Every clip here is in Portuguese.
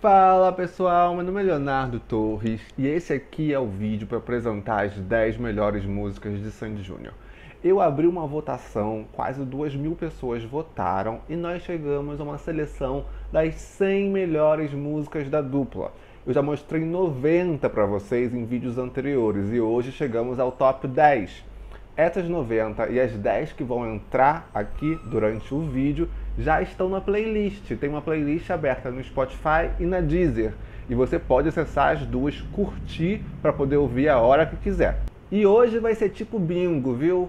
Fala pessoal, meu nome é Leonardo Torres e esse aqui é o vídeo para apresentar as 10 melhores músicas de Sandy Júnior. Eu abri uma votação, quase 2 mil pessoas votaram e nós chegamos a uma seleção das 100 melhores músicas da dupla. Eu já mostrei 90 para vocês em vídeos anteriores e hoje chegamos ao top 10. Essas 90 e as 10 que vão entrar aqui durante o vídeo já estão na playlist. Tem uma playlist aberta no Spotify e na Deezer. E você pode acessar as duas, curtir para poder ouvir a hora que quiser. E hoje vai ser tipo bingo, viu?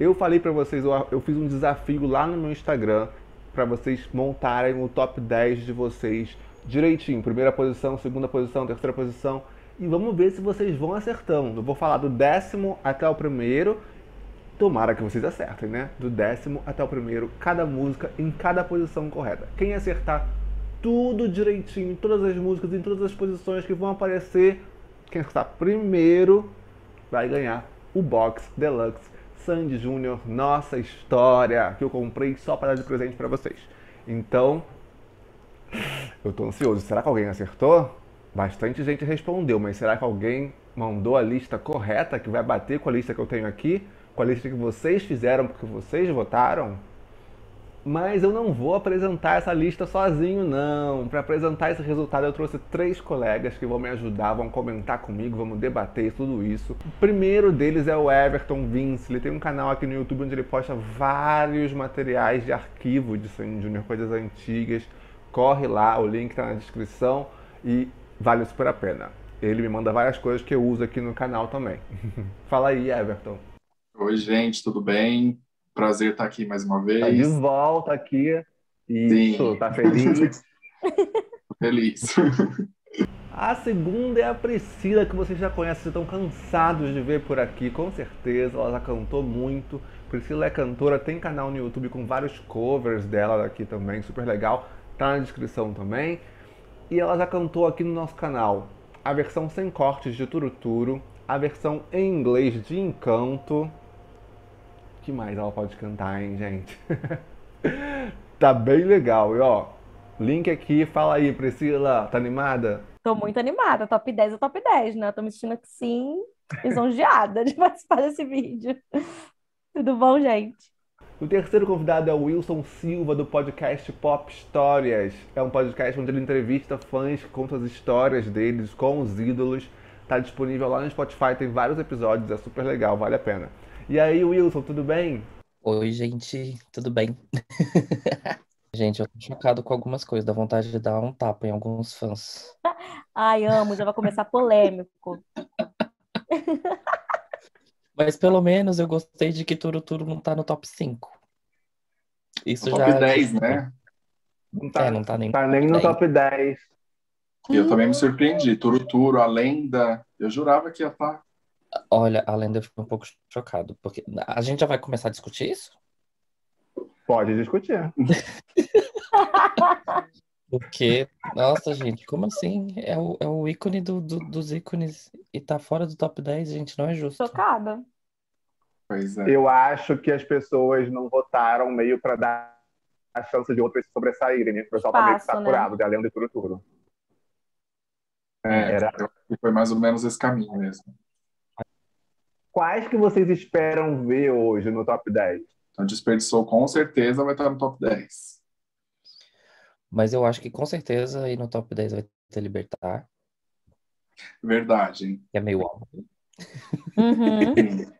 Eu falei para vocês, eu fiz um desafio lá no meu Instagram para vocês montarem o top 10 de vocês direitinho. Primeira posição, segunda posição, terceira posição. E vamos ver se vocês vão acertando. Eu vou falar do décimo até o primeiro Tomara que vocês acertem, né? Do décimo até o primeiro, cada música em cada posição correta. Quem acertar tudo direitinho, todas as músicas em todas as posições que vão aparecer, quem acertar primeiro vai ganhar o box deluxe Sandy Júnior Nossa História, que eu comprei só para dar de presente para vocês. Então, eu tô ansioso. Será que alguém acertou? Bastante gente respondeu, mas será que alguém mandou a lista correta que vai bater com a lista que eu tenho aqui? Com a lista que vocês fizeram, porque vocês votaram. Mas eu não vou apresentar essa lista sozinho, não. Para apresentar esse resultado, eu trouxe três colegas que vão me ajudar, vão comentar comigo, vamos debater tudo isso. O primeiro deles é o Everton Vince. Ele tem um canal aqui no YouTube onde ele posta vários materiais de arquivo de Sandy Júnior, coisas antigas. Corre lá, o link está na descrição e vale super a pena. Ele me manda várias coisas que eu uso aqui no canal também. Fala aí, Everton. Oi, gente, tudo bem? Prazer estar aqui mais uma vez. Tá de volta aqui. Isso, Sim. tá feliz? feliz. A segunda é a Priscila, que vocês já conhecem, estão cansados de ver por aqui, com certeza. Ela já cantou muito. Priscila é cantora, tem canal no YouTube com vários covers dela aqui também, super legal. Tá na descrição também. E ela já cantou aqui no nosso canal a versão sem cortes de Turuturo, a versão em inglês de Encanto, que mais ela pode cantar, hein, gente? tá bem legal. E ó, link aqui, fala aí, Priscila, tá animada? Tô muito animada, top 10 é top 10, né? tô me sentindo assim, lisonjeada de participar desse vídeo. Tudo bom, gente? O terceiro convidado é o Wilson Silva, do podcast Pop Histórias. É um podcast onde ele entrevista fãs, conta as histórias deles com os ídolos. Tá disponível lá no Spotify, tem vários episódios, é super legal, vale a pena. E aí, Wilson, tudo bem? Oi, gente, tudo bem? Gente, eu tô chocado com algumas coisas, dá vontade de dar um tapa em alguns fãs. Ai, amo, já vai começar polêmico. Mas pelo menos eu gostei de que Turo Turo não tá no top 5. Isso no já. Top 10, né? Não tá, é, não tá nem, tá nem no top 10. E eu também me surpreendi. Turo Turo, a lenda. Eu jurava que ia estar tá Olha, além de eu ficar um pouco chocado, porque a gente já vai começar a discutir isso? Pode discutir. porque, nossa, gente, como assim? É o, é o ícone do, do, dos ícones e tá fora do top 10, gente, não é justo. Chocada. Pois é. Eu acho que as pessoas não votaram meio para dar a chance de outras sobressaírem, né? O pessoal Espaço, tá meio saturado né? de Além de Tudo Tudo. É, era... foi mais ou menos esse caminho mesmo. Quais que vocês esperam ver hoje no top 10? Então, Desperdiçou com certeza vai estar no top 10. Mas eu acho que com certeza aí no top 10 vai ter Libertar. Verdade, hein? É meio óbvio. Uhum.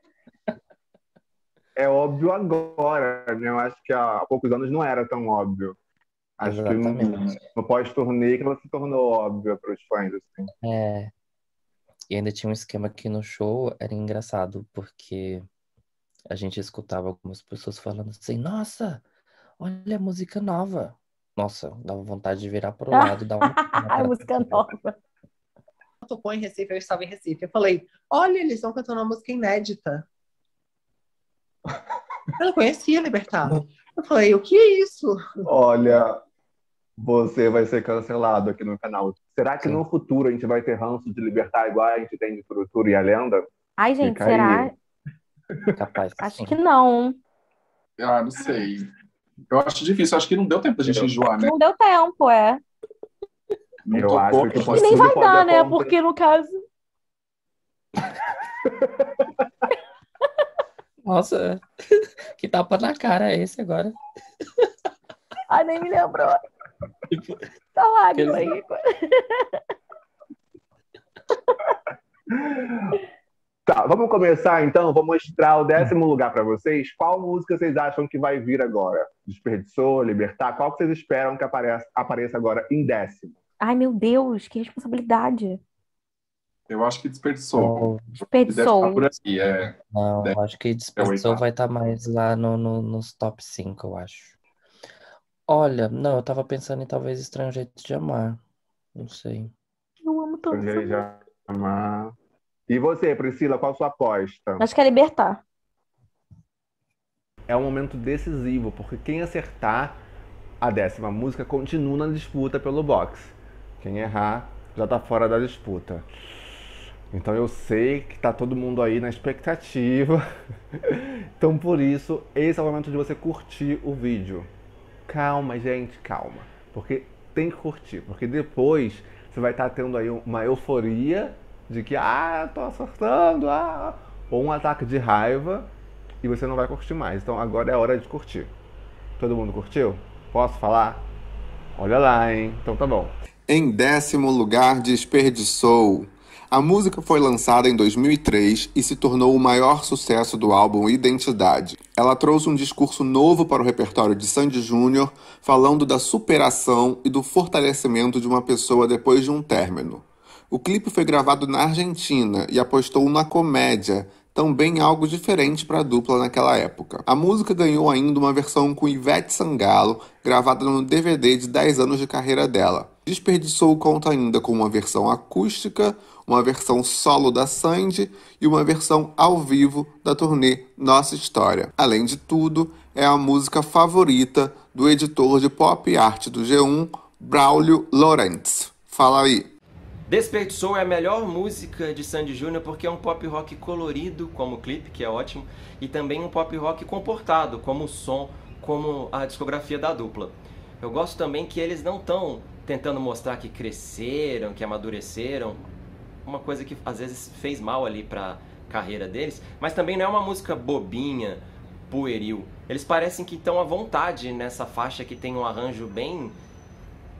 é óbvio agora, né? Eu acho que há poucos anos não era tão óbvio. Acho Exatamente. que no, no pós-turnê que ela se tornou óbvia para os fãs, assim. É. E ainda tinha um esquema que no show era engraçado, porque a gente escutava algumas pessoas falando assim: Nossa, olha a música nova. Nossa, dava vontade de virar pro lado e dar uma. a música nova. Tocou em Recife, eu estava em Recife. Eu falei: Olha, eles estão cantando uma música inédita. Eu não conhecia Libertado. Eu falei: O que é isso? Olha, você vai ser cancelado aqui no canal. Será que Sim. no futuro a gente vai ter ranço de libertar igual a gente tem de Turuturo e a Lenda? Ai, gente, será? Capaz. Acho que não. Ah, não sei. Eu acho difícil. Acho que não deu tempo da gente enjoar, né? Não deu tempo, é. Não Eu acho que pode nem vai dar, né? Porque no caso. Nossa, que tapa na cara é esse agora? Ai, nem me lembrou. Tá lágrima aí. Tá, vamos começar então. Vou mostrar o décimo lugar para vocês. Qual música vocês acham que vai vir agora? Desperdiçou, Libertar? Qual que vocês esperam que apareça, apareça agora em décimo? Ai, meu Deus, que responsabilidade. Eu acho que desperdiçou. Desperdiçou. por aqui, é. não, Deve- acho que Dispersou oitavo. vai estar mais lá no, no- nos top 5, eu acho. Olha, não, eu tava pensando em talvez Estranho Jeito de Amar. Não sei. Eu amo tanto. Hoje música. já amar. E você, Priscila, qual a sua aposta? Acho que é libertar. É um momento decisivo, porque quem acertar a décima música continua na disputa pelo box. Quem errar já tá fora da disputa. Então eu sei que tá todo mundo aí na expectativa. Então por isso, esse é o momento de você curtir o vídeo. Calma, gente, calma. Porque tem que curtir, porque depois você vai estar tendo aí uma euforia de que ah, tô acertando, ah, ou um ataque de raiva e você não vai curtir mais. Então agora é a hora de curtir. Todo mundo curtiu? Posso falar? Olha lá, hein? Então tá bom. Em décimo lugar, Desperdiçou. A música foi lançada em 2003 e se tornou o maior sucesso do álbum Identidade. Ela trouxe um discurso novo para o repertório de Sandy Júnior, falando da superação e do fortalecimento de uma pessoa depois de um término. O clipe foi gravado na Argentina e apostou na comédia, também algo diferente para a dupla naquela época. A música ganhou ainda uma versão com Ivete Sangalo, gravada no DVD de 10 anos de carreira dela. Desperdiçou conta ainda com uma versão acústica, uma versão solo da Sandy e uma versão ao vivo da turnê Nossa História. Além de tudo, é a música favorita do editor de pop art do G1, Braulio Lorentz. Fala aí. Desperdiçou é a melhor música de Sandy Júnior porque é um pop rock colorido, como o clipe, que é ótimo, e também um pop rock comportado, como o som, como a discografia da dupla. Eu gosto também que eles não estão tentando mostrar que cresceram, que amadureceram, uma coisa que às vezes fez mal ali pra carreira deles, mas também não é uma música bobinha, pueril. Eles parecem que estão à vontade nessa faixa que tem um arranjo bem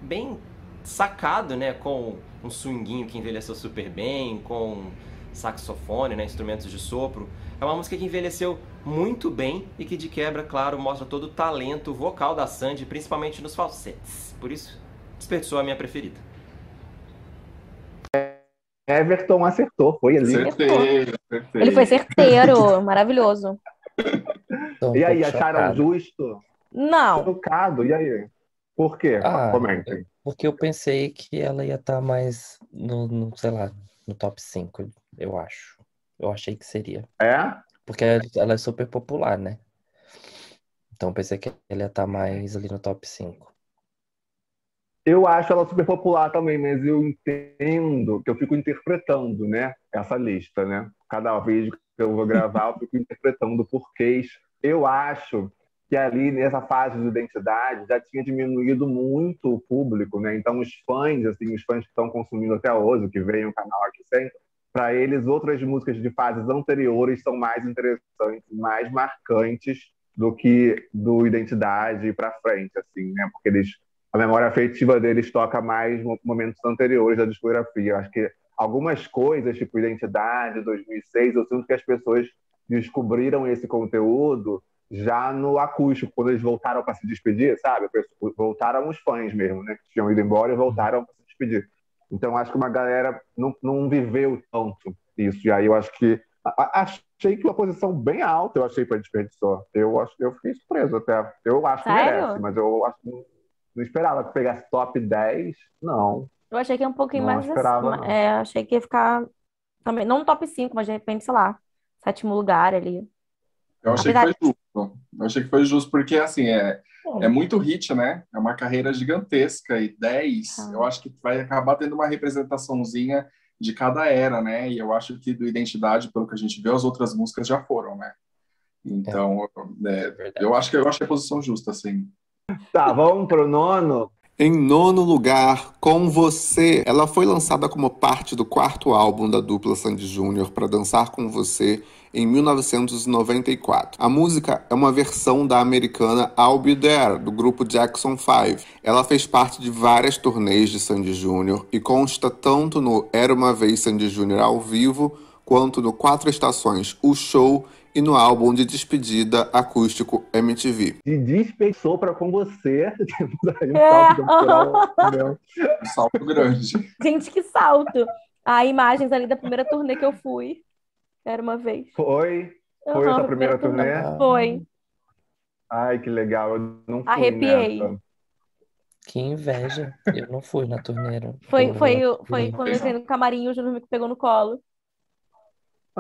bem sacado, né, com um swinguinho que envelheceu super bem, com saxofone, né, instrumentos de sopro. É uma música que envelheceu muito bem e que de quebra, claro, mostra todo o talento vocal da Sandy, principalmente nos falsetes. Por isso, desperdiçou a minha preferida. Everton acertou, foi ali. Acertei, acertei. Ele foi certeiro, maravilhoso. Um E aí, acharam chocado. justo? Não, Trocado, e aí? Por quê? Ah, Comentem. Porque eu pensei que ela ia estar mais no, no, sei lá, no top 5, eu acho. Eu achei que seria. É? Porque ela é super popular, né? Então eu pensei que ela ia estar mais ali no top 5. Eu acho ela super popular também, mas eu entendo que eu fico interpretando, né? Essa lista, né? Cada vídeo que eu vou gravar, eu fico interpretando porquês. Eu acho que ali nessa fase de identidade já tinha diminuído muito o público, né? Então os fãs, assim, os fãs que estão consumindo até hoje, que veem o canal aqui sempre, para eles outras músicas de fases anteriores são mais interessantes, mais marcantes do que do identidade para frente, assim, né? Porque eles a memória afetiva deles toca mais momentos anteriores da discografia. Acho que algumas coisas, tipo Identidade, 2006, eu sinto que as pessoas descobriram esse conteúdo já no acústico, quando eles voltaram para se despedir, sabe? Voltaram os fãs mesmo, né? Que tinham ido embora e voltaram para se despedir. Então, acho que uma galera não, não viveu tanto isso. E aí eu acho que. A, achei que uma posição bem alta, eu achei para Desperdiçou. Eu, acho, eu fiquei surpreso até. Eu acho que Sério? merece, mas eu acho que não esperava que pegasse top 10, não. eu achei que ia um pouquinho Não mais esperava, acima. não. É, achei que ia ficar também, não no top 5, mas de repente, sei lá, sétimo lugar ali. Eu achei que Apesar- foi justo. Eu achei que foi justo, porque assim, é, é muito hit, né? É uma carreira gigantesca e 10, Ah. eu acho que vai acabar tendo uma representaçãozinha de cada era, né? E eu acho que do Identidade, pelo que a gente viu, as outras músicas já foram, né? Então, é, Verdade. eu acho que eu achei a posição justa, assim. Tá, vamos pro nono. Em nono lugar, Com Você. Ela foi lançada como parte do quarto álbum da dupla Sandy Júnior para Dançar com Você em 1994. A música é uma versão da americana I'll Be There, do grupo Jackson 5. Ela fez parte de várias turnês de Sandy Júnior e consta tanto no Era Uma Vez Sandy Júnior ao vivo, quanto no Quatro Estações, O Show e no álbum de despedida acústico MTV. De dispensou para com você. Temos aí um É. salto? Um salto grande. Gente, que salto! Há imagens ali da primeira turnê que eu fui. Era uma vez. Foi? Foi a primeira primeira turnê? Foi. Ai, que legal. Eu não fui Arrepiei. nessa. Que inveja. Eu não fui na torneira. Foi, foi, eu- foi quando eu entrei no camarim e o Júnior me pegou no colo.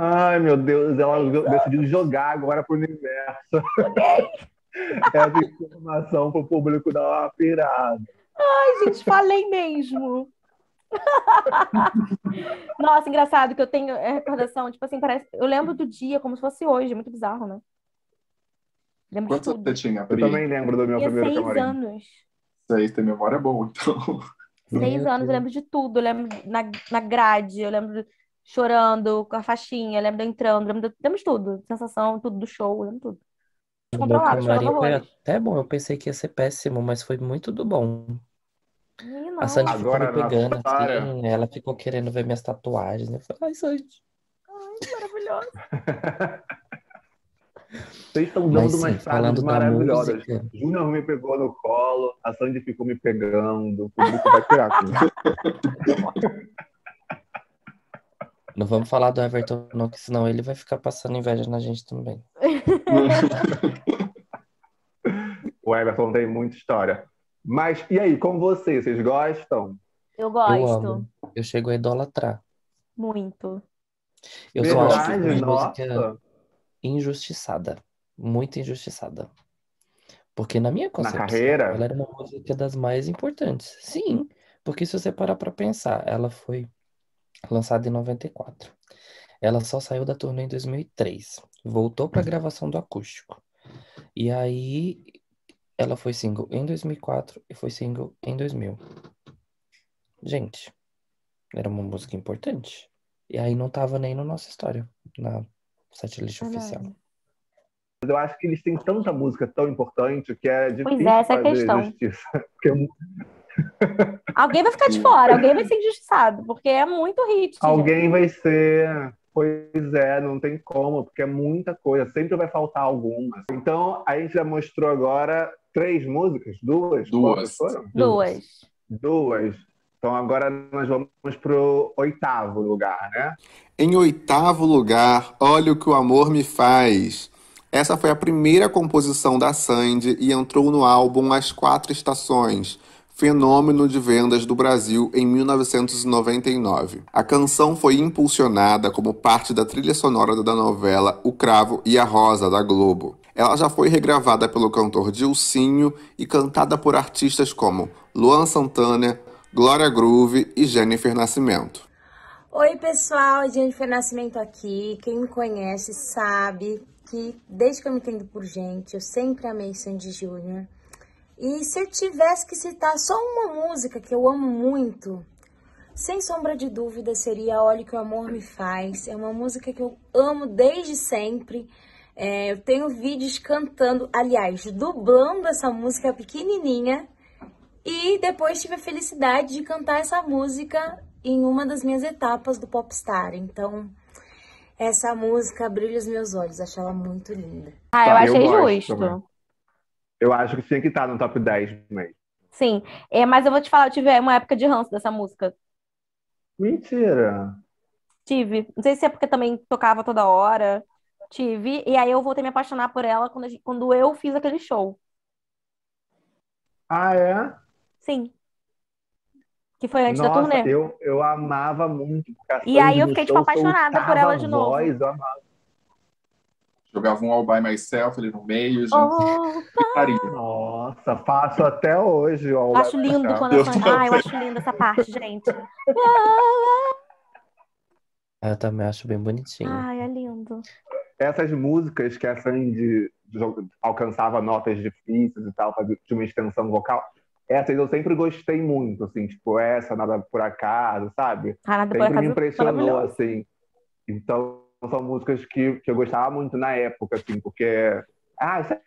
Ai, meu Deus, ela jo- decidiu jogar agora pro universo. Essa informação pro público dar uma pirada. Ai, gente, falei mesmo. Nossa, engraçado que eu tenho é, recordação, tipo assim, parece. Eu lembro do dia como se fosse hoje, é muito bizarro, né? Lembro tudo. você tinha, Eu Pri? também lembro do meu primeiro seis camarim. anos. Seis, tem memória boa, então. Seis anos, eu lembro de tudo. Eu lembro na, na grade, eu lembro chorando com a faixinha, lembro de eu entrando, lembro de, lembro de tudo. Sensação, tudo do show, lembro tudo. O meu Descontrolado, camarim foi horrores. até bom. Eu pensei que ia ser péssimo, mas foi muito do bom. Ih, não. A Sandy ficou Agora, me na pegando assim, ela ficou querendo ver minhas tatuagens. Eu falei, ai, Sandy. Ai, maravilhoso. Vocês estão Mas dando sim, umas frases maravilhosas. música, Júnior me pegou no colo, a Sandy ficou me pegando, o público vai tirar isso. não vamos falar do Everton, não, que senão ele vai ficar passando inveja na gente também. O Everton tem muita história. Mas, e aí, com vocês? Vocês gostam? Eu Eu gosto amo. Eu chego a idolatrar. muito. Eu só acho que música injustiçada. Muito injustiçada. Porque na minha concepção, carreira? ela era uma música das mais importantes. Sim, porque se você parar pra pensar, ela foi lançada em 94. Ela só saiu da turnê em 2003. Voltou pra gravação do acústico. E aí ela foi single em 2004 e foi single em 2000. Gente, era uma música importante. E aí não tava nem na nossa história, na setlist oficial. Verdade. Mas eu acho que eles têm tanta música tão importante que é difícil é, essa é a fazer questão. justiça. Porque Alguém vai ficar de fora, alguém vai ser injustiçado, porque é muito hit, gente. alguém vai ser. Pois é, não tem como, porque é muita coisa, sempre vai faltar algumas. Então, a gente já mostrou agora três músicas, duas? Duas. Duas. Duas. Então agora nós vamos pro oitavo lugar, né? Em oitavo lugar, Olha o que o Amor Me Faz. Essa foi a primeira composição da Sandy e entrou no álbum As Quatro Estações, fenômeno de vendas do Brasil em 1999. A canção foi impulsionada como parte da trilha sonora da novela O Cravo e a Rosa da Globo. Ela já foi regravada pelo cantor Dilcinho e cantada por artistas como Luan Santana, Glória Groove e Jennifer Nascimento. Oi, pessoal, Jennifer Nascimento aqui. Quem me conhece sabe que desde que eu me entendo por gente, eu sempre amei Sandy Júnior. E se eu tivesse que citar só uma música que eu amo muito, sem sombra de dúvida seria Olhe que o Amor Me Faz. É uma música que eu amo desde sempre. É, eu tenho vídeos cantando, aliás, dublando essa música pequenininha. E depois tive a felicidade de cantar essa música em uma das minhas etapas do Popstar. Então, essa música brilha os meus olhos, acho ela muito linda. Ah, eu eu achei gosto justo. também. Eu acho que tinha que estar no top 10 mesmo. Sim. É, mas eu vou te falar, eu tive uma época de ranço dessa música. Mentira! Tive. Não sei se é porque também tocava toda hora. Tive. E aí eu voltei a me apaixonar por ela quando, gente- quando eu fiz aquele show. Ah, é? Sim. Que foi antes da Nossa, turnê. eu, eu amava muito. E aí eu fiquei, tipo, apaixonada por ela de novo. voz, eu amava. Jogava um All By Myself ali no meio, gente. Oh, Carinho. Nossa, faço até hoje. ó, eu acho lindo quando Eu ela Ah, eu acho linda essa parte, gente. Eu também acho bem bonitinho. Ai, é lindo. Essas músicas que a Sandy alcançava notas difíceis e tal, fazia- tinha uma extensão vocal, Essas eu sempre gostei muito, assim, tipo, essa, Nada por Acaso, sabe? Ah, nada por Sempre me acaso é impressionou, assim. Então, são músicas que, que eu gostava muito na época, assim, porque, ah, sei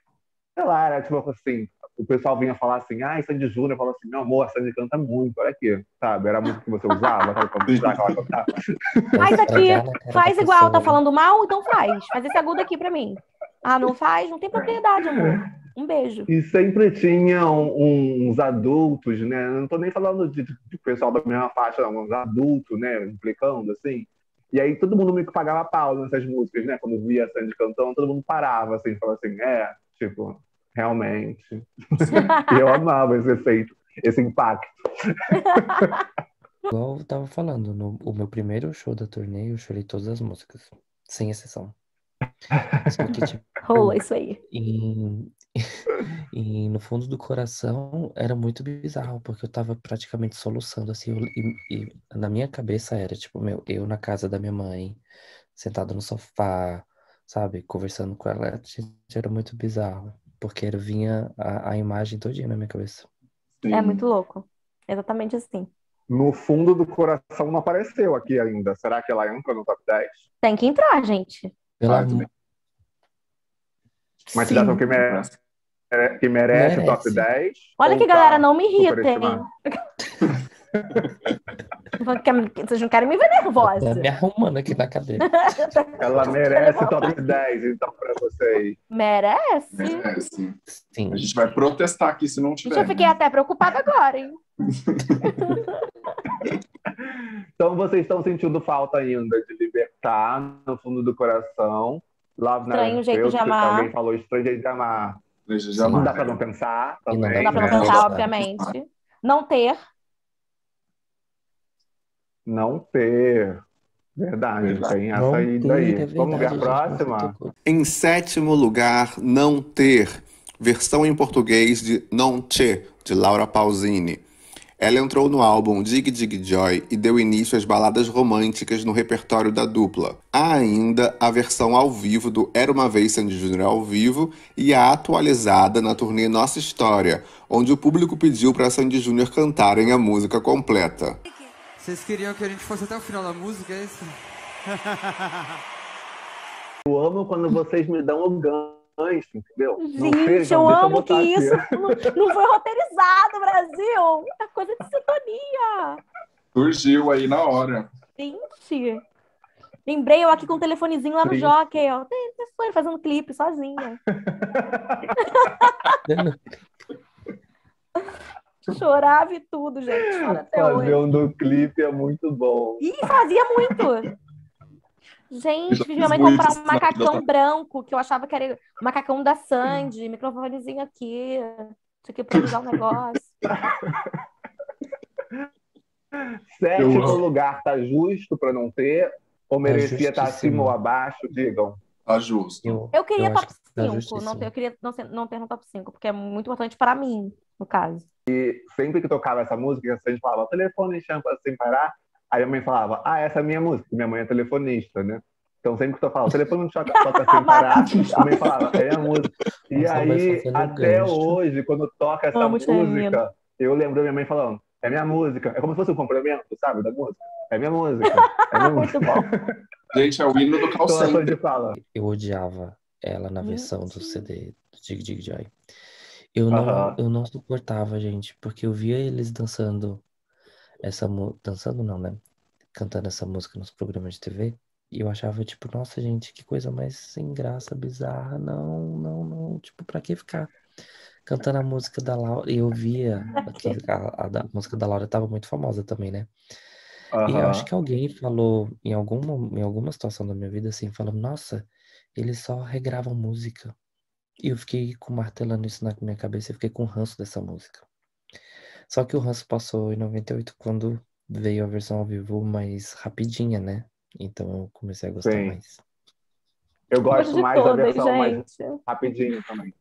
lá, era tipo assim, o pessoal vinha falar assim, ah, Sandy Júnior, falava assim, meu amor, a Sandy canta muito, olha aqui, sabe? Era a música que você usava, sabe? Ela cantava. Faz aqui, faz igual, tá falando mal? Então faz. Faz esse agudo aqui pra mim. Ah, não faz? Não tem propriedade, amor. Um beijo. E sempre tinham uns adultos, né? Não tô nem falando de, de pessoal da mesma faixa, não, uns adultos, né? Implicando, assim. E aí todo mundo meio que pagava pau nessas músicas, né? Quando via a Sandy cantando, todo mundo parava, assim, falava assim, é, tipo, realmente. E eu amava esse efeito, esse impacto. Igual eu tava falando, no o meu primeiro show da turnê, eu chorei todas as músicas, sem exceção. Só que, tipo, Rola isso aí. E, e no fundo do coração era muito bizarro, porque eu tava praticamente soluçando, assim, eu- e, e na minha cabeça era, tipo, meu, eu na casa da minha mãe, sentado no sofá, sabe, conversando com ela, gente, era muito bizarro, porque era, vinha a, a imagem todinha na minha cabeça. Sim. É muito louco. Exatamente assim. No fundo do coração não apareceu aqui ainda. Será que ela entra no top 10? Tem que entrar, gente. Pelo Ah, amor- tudo bem. Mas vocês acham que merece, que merece o top Merece. 10? Olha que tá galera, não me irritem. Vocês não querem me ver nervosa. Tá me arrumando aqui na cadeira. Ela merece o top 10, então, pra vocês. Merece? Merece. Sim. A gente vai protestar aqui se não tiver. eu fiquei até preocupada agora, hein? Então vocês estão sentindo falta ainda de libertar no fundo do coração. Love Estranho Never jeito Fails, de amar. Alguém falou estranho jeito de amar. Deixa de Sim. Não amar. dá pra não pensar não também, Não dá pra não né? pensar, obviamente. Não ter. Não ter. Verdade, Verdade. tem essa Não aí daí. é Vamos ver a próxima? não. Em sétimo lugar, Não Ter, versão em português de Non C'è, de Laura Pausini. Ela entrou no álbum Dig Dig Joy e deu início às baladas românticas no repertório da dupla. Há ainda a versão ao vivo do Era Uma Vez Sandy Júnior ao vivo e a atualizada na turnê Nossa História, onde o público pediu para Sandy Júnior cantarem a música completa. Vocês queriam que a gente fosse até o final da música, é isso? Eu amo quando vocês me dão o gancho, entendeu? Não Gente, eu amo que aqui. isso não, não foi roteirizado, Brasil. É coisa de sintonia. Surgiu aí na hora. Gente. Lembrei eu aqui com o telefonezinho lá no Triste. Jockey, ó. Tem pessoa fazendo clipe sozinha. Chorava e tudo, gente. Choro até hoje. Fazendo o clipe é muito bom. Ih, fazia muito. Gente, minha mãe comprar isso um macacão branco, que eu achava que era o macacão da Sandy, microfonezinho aqui. Isso aqui pra usar o negócio. Sétimo Eu lugar, tá justo pra não ter? Ou merecia estar justíssimo. acima ou abaixo? Digam. Tá justo. Eu, Eu queria eu top que tá 5. justíssimo. Não, ter- eu queria não, ser- não ter no top 5, porque é muito importante para mim, no caso. Sempre que tocava essa música, a gente falava telefone champa sem parar. Aí a mãe falava, ah, essa é a minha música. Minha mãe é telefonista, né? Então sempre que eu falava, telefone toca, toca sem parar, a mãe falava, é a música. E Nossa, aí, até gancho. hoje, quando toca essa Amo Tia música, eu lembro da minha mãe falando, é minha música. É como se fosse um complemento, sabe, da música. É minha música. É minha música. Muito bom. Gente, é o hino do call Então Eu odiava ela na versão do. CD do Dig Dig Joy. Eu não, eu não suportava, gente, porque eu via eles dançando essa dançando não, né? Cantando essa música nos programas de TV e eu achava tipo, nossa, gente, que coisa mais sem graça, bizarra. Não, não, não, tipo, pra que ficar cantando a música da Laura? E eu via que a, a a música da Laura tava muito famosa também, né? E eu acho que alguém falou em alguma, em alguma situação da minha vida assim, falando, nossa, eles só regravam música. E eu fiquei com martelando isso na minha cabeça e fiquei com ranço dessa música. Só que o ranço passou em 98 quando veio a versão ao vivo mais rapidinha, né? Então eu comecei a gostar Sim. mais. Eu gosto mais da todas, versão mais gente. rapidinho também.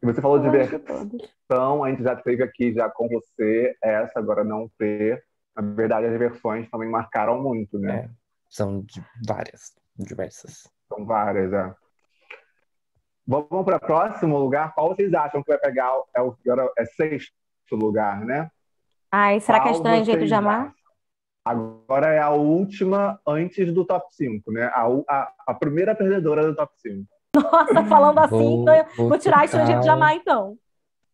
E você falou de Eu gosto de versão, a gente já teve aqui já com você, essa agora não ter. Na verdade, as versões também marcaram muito, né? É, são de várias, diversas. São várias, é. Vamos para o próximo lugar. Qual vocês acham que vai pegar? É o agora é sexto lugar, né? Ai, será que é Qual estranho jeito de amar? Agora é a última antes do top 5, né? A, a, a primeira perdedora do top 5. Nossa, falando assim, Vou- então vou vou tirar estranho jeito de amar, então.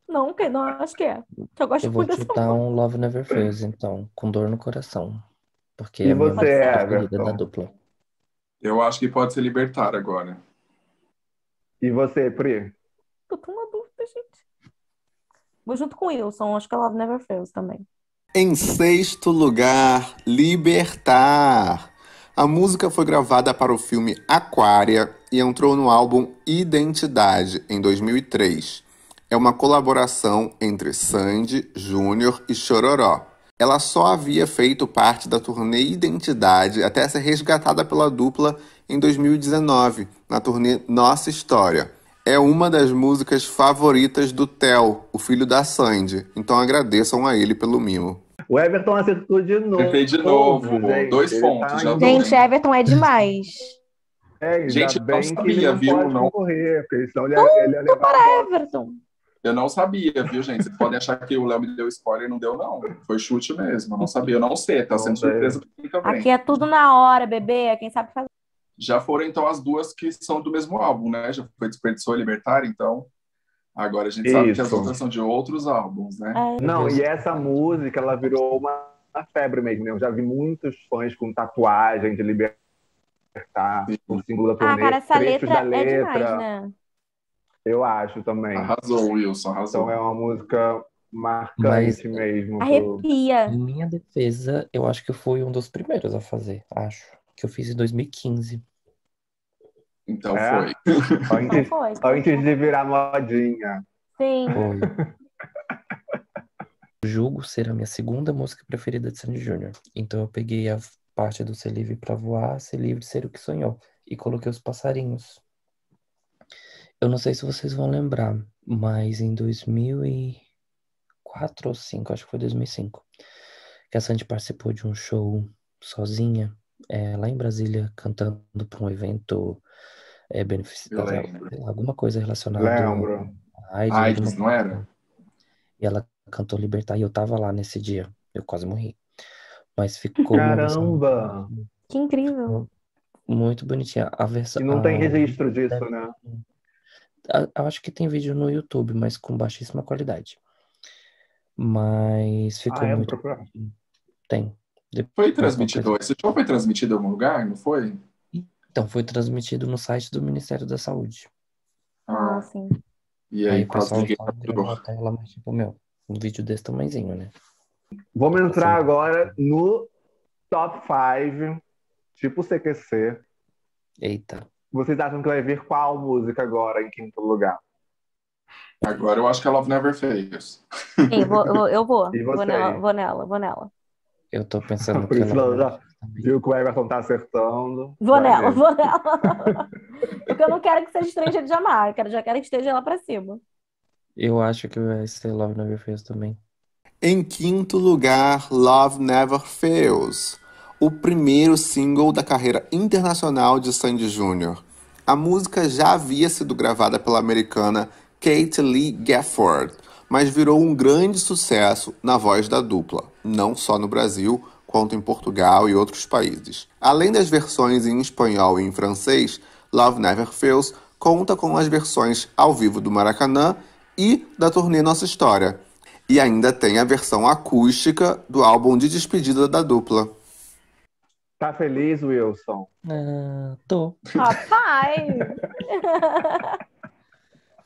Não, que não acho que é. Eu gosto Eu vou muito dessa chutar um Love Never Fails, então, com dor no coração. Porque E é a minha você, Everton? da dupla. Eu acho que pode ser Libertar agora. E você, Pri? Tô uma dúvida, gente. Vou junto com o Wilson, acho que é Love Never Fails também. Em sexto lugar, Libertar. A música foi gravada para o filme Aquária e entrou no álbum Identidade, em 2003. É uma colaboração entre Sandy, Júnior e Chororó. Ela só havia feito parte da turnê Identidade até ser resgatada pela dupla em 2019, na turnê Nossa História. É uma das músicas favoritas do Theo, o filho da Sandy, então agradeçam a ele pelo mimo. O Everton acertou de novo. Acertei de novo, gente. dois Ele pontos, tá já Gente, bem. Everton é demais. É, Gente, bem não que sabia, ele não viu? Não. porque senão ele, ia- ele ia levar a bola. Everton. Eu não sabia, viu, gente? Vocês podem achar que o Léo me deu spoiler, não deu, não. Foi chute mesmo, eu não sabia. Eu não sei, tá sendo surpresa pra mim também. Aqui é tudo na hora, bebê. Quem sabe fazer. Já foram, então, as duas que são do mesmo álbum, né? Já foi Desperdiçou e Libertar, então. Agora a gente sabe que as Isso. outras são de outros álbuns, né? É, Não, e essa música, ela virou uma, uma febre mesmo, né? Eu já vi muitos fãs com tatuagem de libertar, o símbolo da Ah, turnê, cara, essa trechos letra da é letra, demais, né? eu acho também. Arrasou, Wilson, arrasou. Então é uma música marcante Mas- mesmo. pro- Arrepia. Em minha defesa, eu acho que eu fui um dos primeiros a fazer, acho. Que eu fiz em 2015. Então É? foi. Não Antes, foi. antes de virar modinha. Sim. Foi. Julgo ser a minha segunda música preferida de Sandy Júnior. Então eu peguei a parte do Ser Livre pra Voar, Ser Livre, Ser o que Sonhou. E coloquei os passarinhos. Eu não sei se vocês vão lembrar, mas em 2004 ou 2005, acho que foi 2005, que a Sandy participou de um show sozinha, é, lá em Brasília, cantando para um evento é, alguma coisa relacionada Lembro. à AIDS, AIDS, alguma não era? e ela cantou Libertar e eu tava lá nesse dia. Eu quase morri. Mas ficou uma versão Caramba! Que incrível. muito bonitinha. A versão. E não tem a- registro disso, né? Eu acho que tem vídeo no YouTube, mas com baixíssima qualidade. Mas ficou Ah, é? Muito. procurar. Tem. Depois Foi transmitido. Esse show foi transmitido em algum lugar, não foi? Então, foi transmitido no site do Ministério da Saúde. Ah, Ah, sim. e Aí aí o quase pessoal tela, mas tipo, meu, um vídeo desse tamanhozinho, né? Vamos entrar Sim. agora no top 5, tipo CQC. Eita. Vocês acham que vai vir qual música agora em quinto lugar? Agora eu acho que a Love Never Fails. Sim, eu vou, eu vou, eu vou. Vou nela, vou nela, vou nela. Eu tô pensando Por que isso ela já viu que o Everton tá acertando. Vou nela, ver. vou nela. Porque eu não quero que seja estrangeiro de amar, eu quero, já quero que esteja lá pra cima. Eu acho que vai ser Love Never Fails também. Em quinto lugar, Love Never Fails, o primeiro single da carreira internacional de Sandy Júnior. A música já havia sido gravada pela americana Kate Lee Gafford, mas virou um grande sucesso na voz da dupla, não só no Brasil, quanto em Portugal e outros países. Além das versões em espanhol e em francês, Love Never Fails conta com as versões ao vivo do Maracanã e da turnê Nossa História. E ainda tem a versão acústica do álbum de despedida da dupla. Tá feliz, Wilson? Ah, tô. Papai!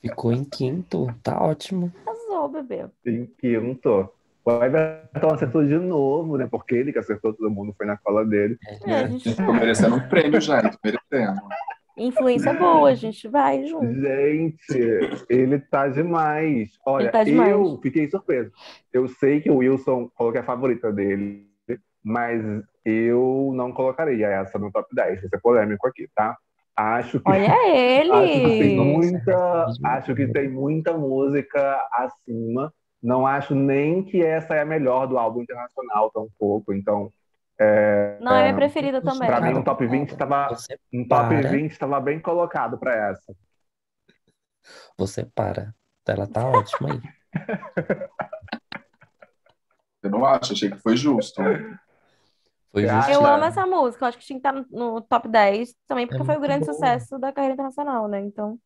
Ficou em quinto, tá ótimo. Arrasou, bebê. Em quinto. O Everton acertou de novo, né? Porque ele que acertou, todo mundo foi na cola dele. É, a gente Tô merecendo um prêmio já, tô merecendo. Influência boa, a gente vai junto. Gente, ele tá demais. Olha, Ele tá demais. eu fiquei surpreso. Eu sei que o Wilson falou que é a favorita dele, mas eu não colocaria essa no top 10. Vou ser polêmico aqui, tá? Acho que, Olha acho que tem ele! muita, acho que tem muita música acima. Não acho nem que essa é a melhor do álbum internacional, tampouco. Então, Não, é minha preferida também. pra mim, um top 20 estava um top para. 20 estava bem colocado pra essa. Você para. Ela tá ótima aí. Eu não acho, achei que foi justo. Foi acha? Eu justo. amo essa música, eu acho que tinha que estar no, top 10 também, porque É foi o grande sucesso da carreira internacional, né? Então,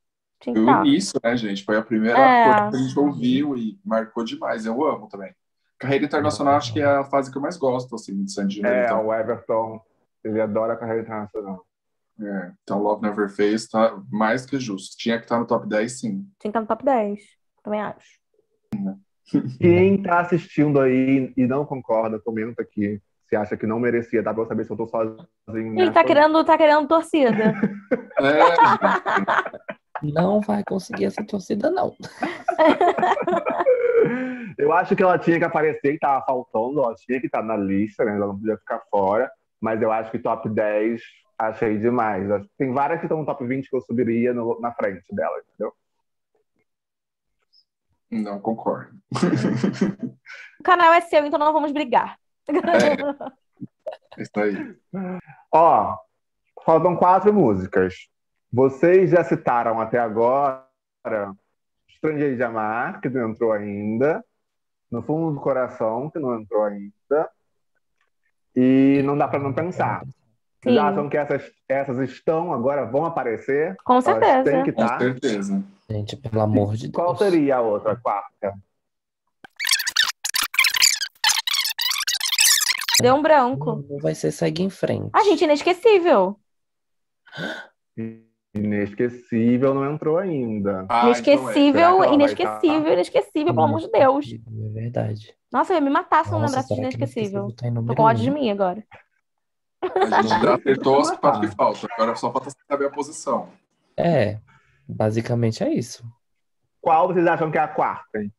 tinha que Foi o estar. início, né, gente? Foi a primeira É. coisa que a gente ouviu e marcou demais. Eu amo também. Carreira internacional, acho que é a fase que eu mais gosto, assim, de Sandy. É, Então, o Everton, ele adora a carreira internacional. é, então, Love Never Face tá mais que justo. Tinha que estar no top 10, sim. Tinha que estar no top 10, também acho. Quem tá assistindo aí e não concorda, comenta aqui. Se acha que não merecia, dá pra eu saber se eu tô sozinho Ele nessa. tá querendo, tá querendo torcida. É, Não vai conseguir essa torcida, não. Eu acho que ela tinha que aparecer e tava faltando, ela tinha que estar na lista, né? Ela não podia ficar fora. Mas eu acho que top 10 achei demais. Acho que Tem várias que estão no top 20 que eu subiria no- na frente dela, entendeu? não concordo. O canal é seu, então não vamos brigar. É isso aí. Ó, faltam quatro músicas. Vocês já citaram até agora Estrangeiro de Amar, que não entrou ainda. No Fundo do Coração, que não entrou ainda. E Não Dá Pra Não Pensar. Vocês Sim. acham que essas, essas estão agora, vão aparecer? Com certeza. têm que Com estar. certeza. Gente, pelo amor de Qual Deus. seria a outra, a quarta? Deu um branco. Não vai ser segue em frente. Ah, gente, inesquecível. Inesquecível não entrou ainda. Ah, então é. Inesquecível, vai inesquecível, inesquecível, pelo amor de Deus. É verdade. Nossa, eu ia me matar se não lembrasse de inesquecível. tá Tô com ódio de mim agora. A gente já acertou as quatro que faltam. Agora só falta saber a posição. É, basicamente é isso. Qual vocês acham que é a quarta? hein?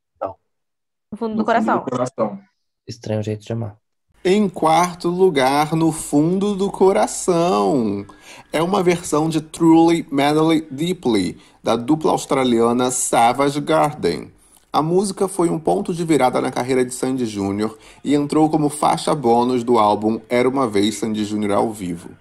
No fundo No do coração. fundo do coração. Estranho jeito de amar. Em quarto lugar, no fundo do coração. É uma versão de Truly Madly Deeply, da dupla australiana Savage Garden. A música foi um ponto de virada na carreira de Sandy Júnior e entrou como faixa bônus do álbum Era Uma Vez Sandy Júnior ao vivo.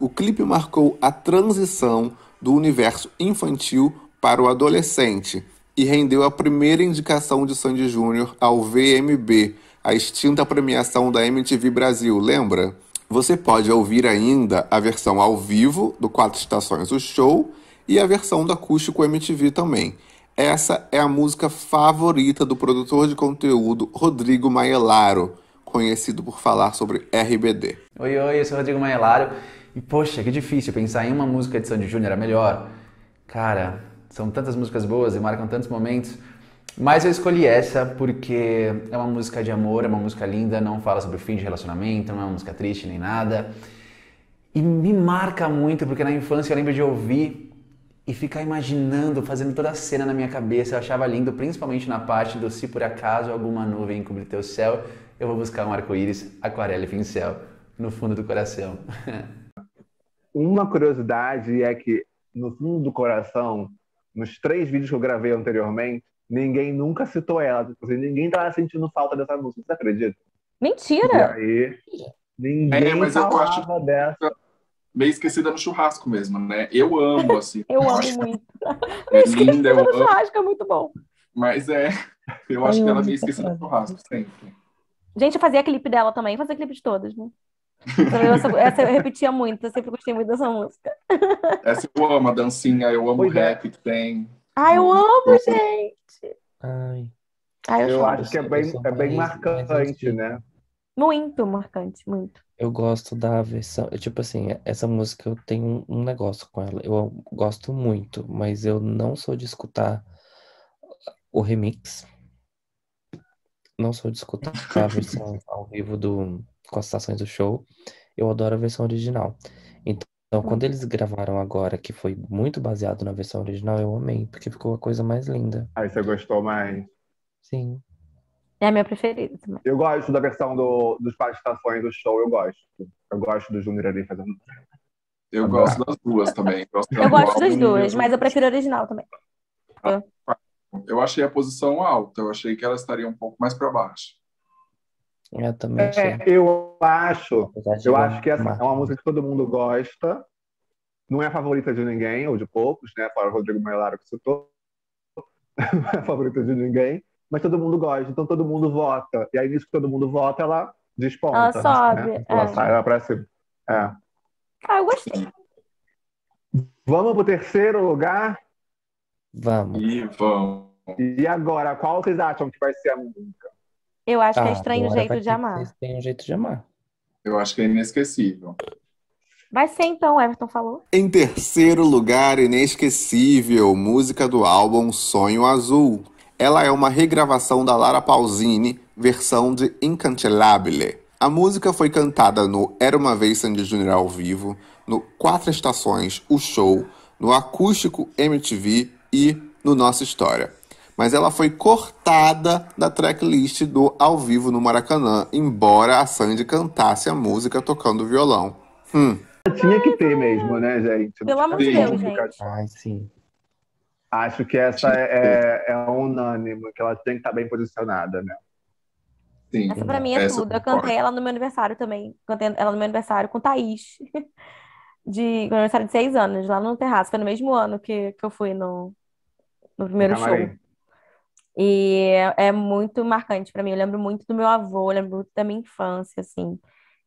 O clipe marcou a transição do universo infantil para o adolescente e rendeu a primeira indicação de Sandy Júnior ao VMB, a extinta premiação da MTV Brasil, lembra? Você pode ouvir ainda a versão ao vivo do Quatro Estações o Show e a versão do acústico MTV também. Essa é a música favorita do produtor de conteúdo Rodrigo Maelaro, conhecido por falar sobre RBD. Oi, oi, eu sou Rodrigo Maelário. E poxa, que difícil pensar em uma música de Sandy Júnior, a melhor. Cara, são tantas músicas boas e marcam tantos momentos. Mas eu escolhi essa porque é uma música de amor, é uma música linda, não fala sobre o fim de relacionamento, não é uma música triste nem nada. E me marca muito porque na infância eu lembro de ouvir e ficar imaginando, fazendo toda a cena na minha cabeça. Eu achava lindo, principalmente na parte do se por acaso alguma nuvem encobrir teu céu, eu vou buscar um arco-íris, aquarela e pincel no fundo do coração. Uma curiosidade é que, no fundo do coração, nos três vídeos que eu gravei anteriormente, ninguém nunca citou ela. Tipo assim, ninguém tava sentindo falta dessa música. Você acredita? E Mentira! aí, ninguém É, mas eu acho- dessa. Meio esquecida no churrasco mesmo, né? Eu amo, assim. Eu amo muito. É linda, eu no amo. churrasco é muito bom. Mas é, eu acho que ela é meio esquecida no churrasco sempre. Gente, eu fazia clipe dela também, fazia clipe de todas, né? Essa, essa eu repetia muito, eu sempre gostei muito dessa música. Essa eu amo, a dancinha, eu amo o é. rap que tem. Ai, eu amo, gente! Ai, Ai, eu Eu acho que é bem, é bem marcante, né? Muito marcante, muito. eu gosto da versão. eu, Tipo assim, essa música eu tenho um um negócio com ela. Eu gosto muito, mas eu não sou de escutar o remix. Não sou de escutar a versão ao vivo do, com as estações do show. Eu adoro a versão original. Então, quando eles gravaram agora, que foi muito baseado na versão original, eu amei, porque ficou a coisa mais linda. Aí você gostou mais. Sim. É a minha preferida também. Eu gosto da versão do, dos quatro estações do show, eu gosto. Eu gosto do Júnior ali fazendo. Eu gosto das duas também. Gosto Eu gosto das duas, mas eu prefiro a original também. Eu achei a posição alta, eu achei que ela estaria um pouco mais para baixo. Eu também. É, eu acho. Eu acho que essa amar. é uma música que todo mundo gosta. Não é a favorita de ninguém, ou de poucos, né? Fora o Rodrigo Maelaro que citou. não é a favorita de ninguém, mas todo mundo gosta, então todo mundo vota. E aí, nisso que todo mundo vota, ela desponta. Ela sobe, Né? Ela é. sai lá pra cima. É. Ah, eu gostei. Vamos pro terceiro lugar. Vamos. E vamos. E agora, qual vocês acham que vai ser a música? Eu acho que é Ah, estranho o jeito de amar. Tem um jeito de amar. Eu acho que é inesquecível. Vai ser então, o Everton falou. Em terceiro lugar, inesquecível, música do álbum Sonho Azul. Ela é uma regravação da Lara Pausini, versão de Incancelabile. A música foi cantada no Era Uma Vez Sandy Júnior ao vivo, no Quatro Estações, o show, no Acústico MTV e no Nossa História. Mas ela foi cortada da tracklist do Ao Vivo no Maracanã, embora a Sandy cantasse a música tocando violão. Hum, Tinha que ter mesmo, né, gente? Pelo amor de. Deus, gente. Ai, sim. Acho que essa é, é, é unânime, que ela tem que estar bem posicionada, né? Sim. Essa pra mim é Essa tudo. Eu cantei ela no meu aniversário também. Cantei ela no meu aniversário com Thaís. De, com aniversário de seis anos, lá no terraço. Foi no mesmo ano que, que eu fui no, no primeiro show. Camarim. E é, é muito marcante pra mim. Eu lembro muito do meu avô, eu lembro muito da minha infância, assim.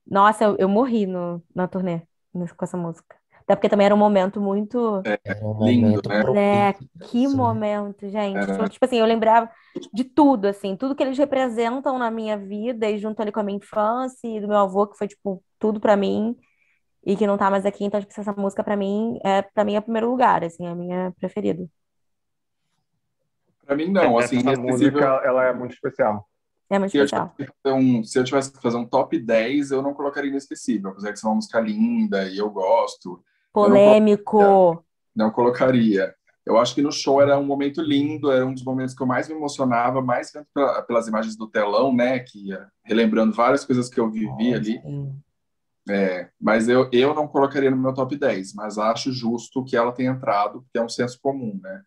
Nossa, eu, eu morri no, na turnê com essa música. Até porque também era um momento muito. Era um Lindo, momento né? Né, propício. que Sim. momento, gente. Era. Tipo assim, eu lembrava de tudo, assim, tudo que eles representam na minha vida e junto ali com a minha infância e do meu avô, que foi, tipo, tudo pra mim e que não tá mais aqui. Então, tipo, essa música pra mim é, pra mim é o primeiro lugar, assim, é a minha preferida. Pra mim, não. Assim, Essa música, ela é muito especial. É muito Se eu, especial. fazer um, se eu tivesse que fazer um top 10, eu não colocaria inesquecível, apesar de ser uma música linda e eu gosto. Polêmico. Não colocaria. Eu acho que no show era um momento lindo, era um dos momentos que eu mais me emocionava, mais pelas imagens do telão, né? Que ia relembrando várias coisas que eu vivi ali. Sim. É, mas eu, eu não colocaria no meu top 10, mas acho justo que ela tenha entrado, porque é um senso comum, né?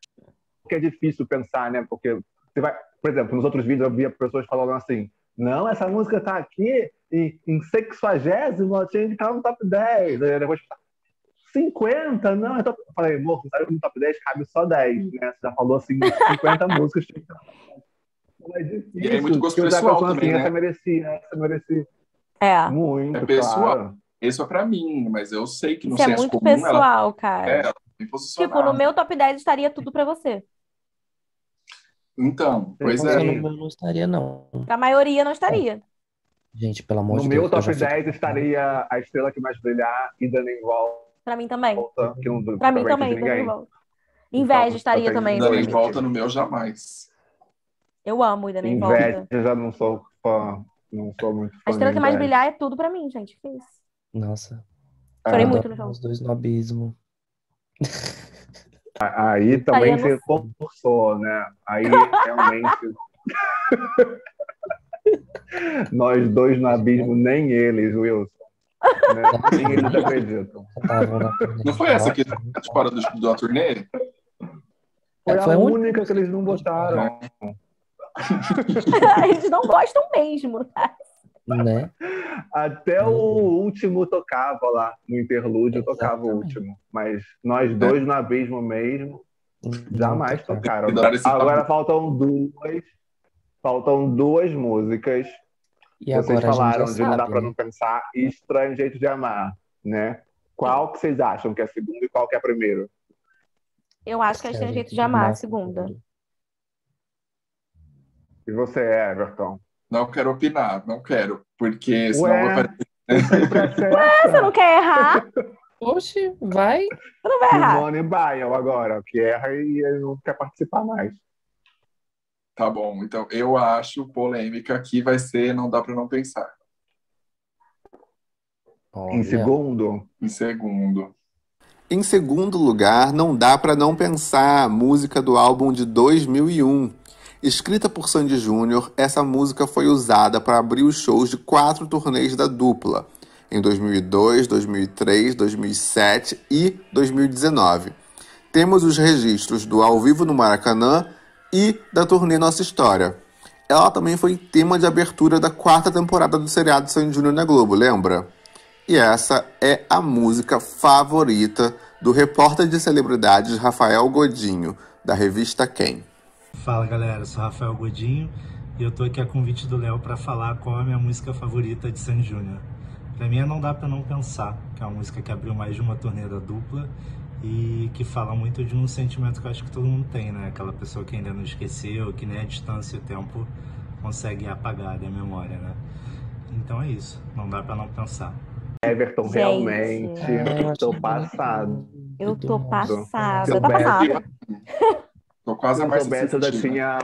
Porque é difícil pensar, né? Porque você vai, por exemplo, nos outros vídeos eu via pessoas falando assim: não, essa música tá aqui em, em 60, tinha que estar no top 10. Aí depois 50, não, é top... Eu falei, moço, sabe que no top 10 cabe só 10, né? Você já falou assim, 50 músicas. tinha que estar. Não é difícil. E é muito gosto eu pessoal tô também, assim, né? Essa merecia, essa merecia. É. Muito, É pessoal. claro. Isso é pra mim, mas eu sei que no Isso é senso muito comum ela, pessoal, cara. é, ela bem Tipo, no meu top 10 estaria tudo pra você. Então, pois é. eu não, não estaria, não. Pra maioria não estaria. Gente, pelo amor No de meu Deus, eu top já fico- 10 estaria a estrela que mais brilhar e dando em volta, Pra mim também. que não dura Pra mim também, de dando ninguém. volta. Inveja Então, estaria também. Dando em volta no meu, jamais. Eu amo Ida Nem Inveja, Volta. eu já não sou fã, não sou muito fã A estrela que mais Inveja. brilhar é tudo pra mim, gente. Que isso? Nossa. Chorei Ah, muito no show. Os dois Aí também Estaria você forçou, né? Aí realmente. Nós dois no abismo, nem eles, Wilson. Né? Nem eles acreditam. Não foi essa que fora do, da turnê? Foi a Foi a única que eles não botaram. Eles não gostam mesmo. tá? Né? Até o último tocava lá, no interlúdio tocava o Exatamente. último. Mas nós dois no abismo mesmo, jamais tocaram. Agora faltam duas. Faltam duas músicas. E Vocês a falaram de não dá pra não pensar e estranho jeito de amar, né? Qual que vocês acham que é segundo e qual que é primeiro? Eu acho que eles têm jeito de amar a segunda. E você, Everton? Não quero opinar, não quero, porque senão Ué? vai parecer Ah, Você não quer errar? Oxe, vai. Você não vai errar. Simone Biles agora, que erra e ele não quer participar mais. Tá bom, então eu acho polêmica aqui vai ser Não Dá Pra Não Pensar. Em Olha, segundo, Em segundo. Em segundo lugar, não dá pra não pensar, música do álbum de 2001. Escrita por Sandy Júnior, essa música foi usada para abrir os shows de quatro turnês da dupla, em 2002, 2003, 2007 e 2019. Temos os registros do Ao Vivo no Maracanã e da turnê Nossa História. Ela também foi tema de abertura da quarta temporada do seriado Sandy Júnior na Globo, lembra? E essa é a música favorita do repórter de celebridades Rafael Godinho, da revista Quem. Fala galera, eu sou Rafael Godinho e eu tô aqui a convite do Léo para falar qual é a minha música favorita de Sandy Júnior. Pra mim é Não Dá Pra Não Pensar, que é uma música que abriu mais de uma turnê da dupla e que fala muito de um sentimento que eu acho que todo mundo tem, né? Aquela pessoa que ainda não esqueceu, que nem a distância e o tempo consegue apagar da memória, né? Então é isso, não dá pra não pensar. Everton, Gente. realmente, Ah, tô passado. Eu tô. Se eu Tá passada. Tô quase Se a eu mais soubesse, eu já tinha,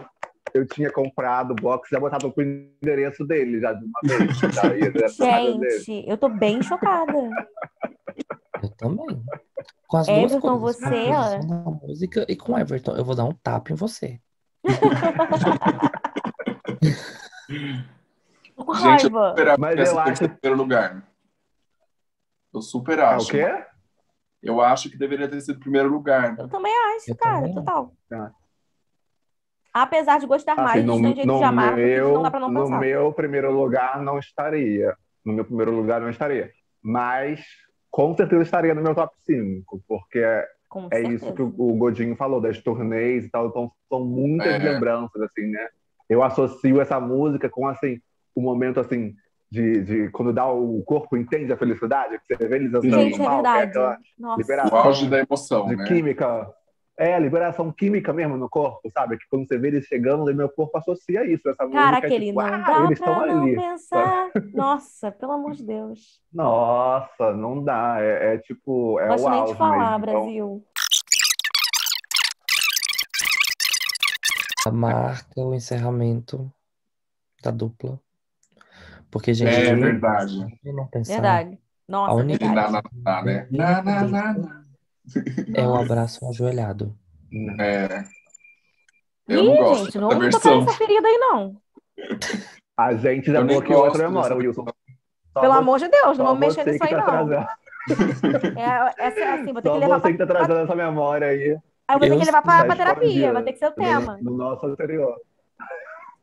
eu tinha comprado o box e já botado pro endereço dele, já de uma vez. Gente, eu tô bem chocada. Eu também. Com as duas Everton, coisas. Com a você, ó. música e com o Everton. Eu vou dar um tapa em você. Gente, eu raiva. super acho Mas essa eu acho- ser o primeiro lugar. Eu super É o acho. quê? Eu acho que deveria ter sido o primeiro lugar. Eu também acho, Eu cara, também. total. Tá. Apesar de gostar mais Assim, de no, no de Amar, do que de meu, não dá pra não no pensar. meu primeiro lugar não estaria. No meu primeiro lugar não estaria. Mas com certeza estaria no meu top 5, porque é, Com é certeza. isso que o Godinho falou, das turnês e tal. Então são muitas É. lembranças, assim, né? Eu associo essa música com, assim, o momento, assim, de, de quando dá o corpo entende a felicidade, que você vê eles andando Gente, no é palco, verdade. aquela Nossa. O liberação auge da emoção, de né? química. É, liberação química mesmo no corpo, sabe? Que quando você vê eles chegando, o meu corpo associa isso. Essa Cara, música é aquele tipo, não ah, dá eles estão pra não ali. pensar. Nossa, pelo amor de Deus. Nossa, não dá. É, é tipo, é Não gosto o nem de falar, mesmo. Então, Brasil. Marca o encerramento da dupla. Porque, gente, É Júnior, verdade. se não pensar, Verdade. a Nossa, única Ele na, verdade. na, na, né? Na, na, na, é o abraço ajoelhado. É. Eu Ih, não gosto gente, não da tô versão. essa ferida aí, não. a gente já Eu bloqueou essa memória, Wilson. Só Pelo você- amor de Deus, não vamos mexer nisso que aí, tá não. É, essa é assim, vou ter Só que levar você que pra, tá trazendo essa memória aí. aí eu vou ter Eu que levar pra, pra terapia, vai ter que ser o tema. No nosso anterior.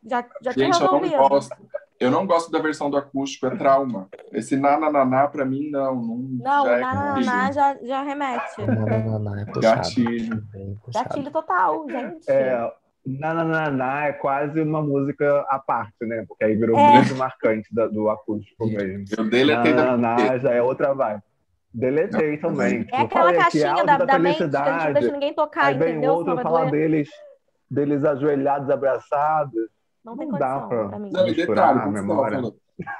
Já, já tinha Gente, eu não resolvido. gosto. Eu não gosto da versão do acústico, é trauma. Esse na, na, na, na, pra mim, não. Não, Não, já é na, na, gatilho. na, já, já remete. Não, não, não, não, é puxado. Gatilho. Bem puxado. Gatilho total, gente. É, na, na, na, na é quase uma música à parte, né? Porque aí virou É. muito marcante da- do acústico mesmo. Eu deletei Na, da na, na, já é outra vibe. Deletei também. Tipo, É aquela aqui, caixinha auge da, da mente que a gente não deixa ninguém tocar, Aí vem entendeu? outro falar deles, deles ajoelhados, abraçados. Não tem Não dá condição pra- pra mim. Não, e detalhe, a quando você, tava memória. falando,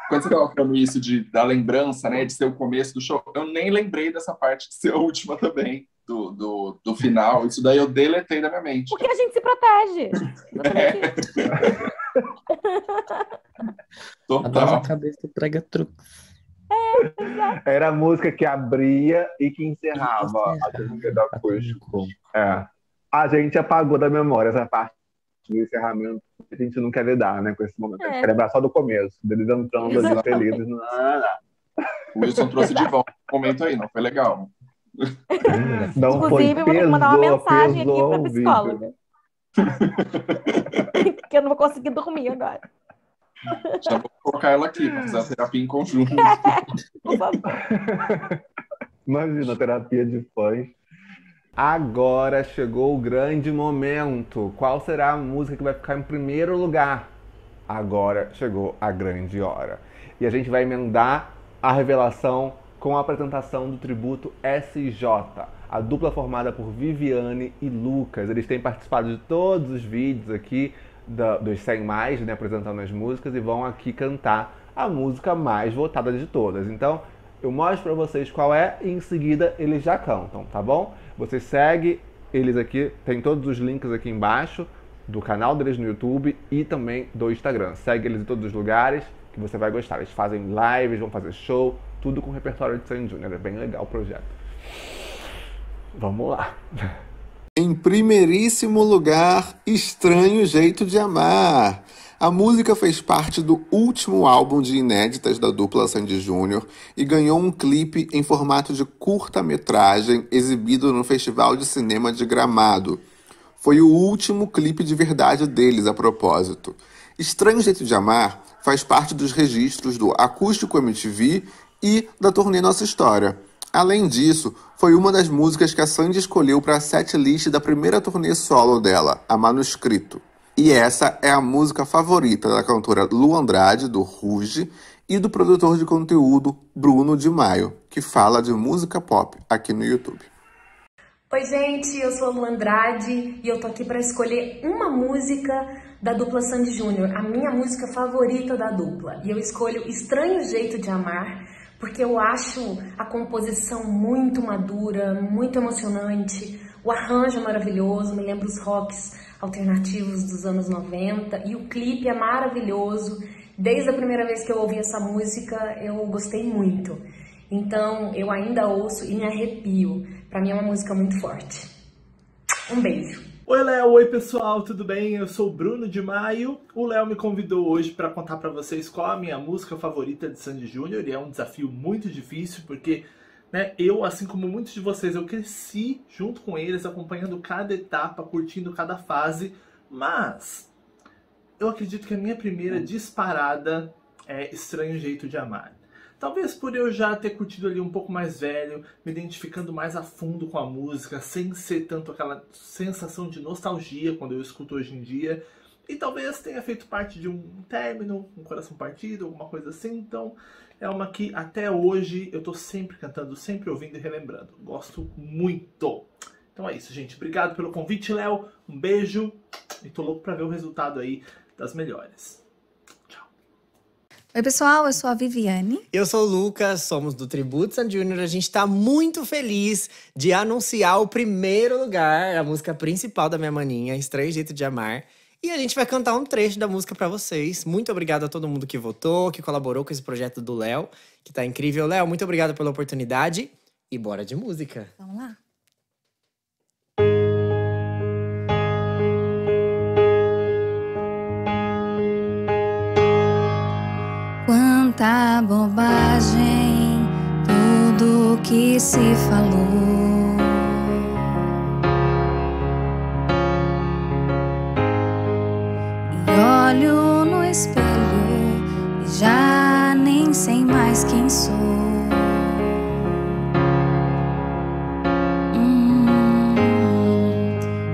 quando você tava falando isso de, da lembrança, né, de ser o começo do show, eu nem lembrei dessa parte de ser a última também, do, do, do final. Isso daí eu deletei da minha mente. Porque a gente se protege. A nossa cabeça prega truques. Era a música que abria e que encerrava a turnê do acústico. É. A gente apagou da memória essa parte do encerramento. A gente não quer lidar né, com esse momento. A gente É. quer lembrar só do começo, deles entrando ali felizes. Não, não, não. O Wilson trouxe de volta o momento aí, não foi legal. Não Inclusive, foi, eu vou mandar uma mensagem aqui o vídeo. psicóloga. Porque eu não vou conseguir dormir agora. Já vou colocar ela aqui, pra fazer a terapia em conjunto. Por favor. Imagina, terapia de fãs. Agora chegou o grande momento. Qual será a música que vai ficar em primeiro lugar? Agora chegou a grande hora. E a gente vai emendar a revelação com a apresentação do tributo SJ, a dupla formada por Viviane e Lucas. Eles têm participado de todos os vídeos aqui dos 100 mais, né, apresentando as músicas e vão aqui cantar a música mais votada de todas. Então, eu mostro pra vocês qual é e em seguida eles já cantam, tá bom? Você segue eles aqui, tem todos os links aqui embaixo do canal deles no YouTube e também do Instagram. Segue eles em todos os lugares que você vai gostar. Eles fazem lives, vão fazer show, tudo com repertório de Sandy Júnior. É bem legal o projeto. Vamos lá. Em primeiríssimo lugar, Estranho Jeito de Amar. A música fez parte do último álbum de inéditas da dupla Sandy Júnior e ganhou um clipe em formato de curta-metragem exibido no Festival de Cinema de Gramado. Foi o último clipe de verdade deles, a propósito. Estranho Jeito de Amar faz parte dos registros do Acústico MTV e da turnê Nossa História. Além disso, foi uma das músicas que a Sandy escolheu para a setlist da primeira turnê solo dela, a Manuscrito. E essa é a música favorita da cantora Lu Andrade, do Ruge, e do produtor de conteúdo Bruno de Maio, que fala de música pop aqui no YouTube. Oi, gente, eu sou a Lu Andrade e eu tô aqui para escolher uma música da dupla Sandy Júnior, a minha música favorita da dupla. E eu escolho Estranho Jeito de Amar, porque eu acho a composição muito madura, muito emocionante, o arranjo é maravilhoso, me lembra os rocks alternativos dos anos 90 e o clipe é maravilhoso. Desde a primeira vez que eu ouvi essa música, eu gostei muito. Então, eu ainda ouço e me arrepio. Para mim é uma música muito forte. Um beijo. Oi, Léo. Oi, pessoal. Tudo bem? Eu sou o Bruno de Maio. O Léo me convidou hoje para contar para vocês qual a minha música favorita de Sandy Júnior. E é um desafio muito difícil porque né, eu, assim como muitos de vocês, eu cresci junto com eles, acompanhando cada etapa, curtindo cada fase. Mas eu acredito que a minha primeira disparada é Estranho Jeito de Amar. Talvez por eu já ter curtido ali um pouco mais velho, me identificando mais a fundo com a música, sem ser tanto aquela sensação de nostalgia quando eu escuto hoje em dia. E talvez tenha feito parte de um término, um coração partido, alguma coisa assim. Então é uma que até hoje eu tô sempre cantando, sempre ouvindo e relembrando. Gosto muito. Então é isso, gente. Obrigado pelo convite, Léo. Um beijo. E tô louco pra ver o resultado aí das melhores. Oi, pessoal, eu sou a Viviane. Eu sou o Lucas, somos do Tributo San Junior. A gente está muito feliz de anunciar o primeiro lugar, a música principal da minha maninha, Estranho Jeito de Amar. E a gente vai cantar um trecho da música para vocês. Muito obrigado a todo mundo que votou, que colaborou com esse projeto do Léo, que tá incrível. Léo, muito obrigado pela oportunidade e bora de música. Vamos lá. Quanta bobagem, tudo que se falou. Olho no espelho e já nem sei mais quem sou. Hum,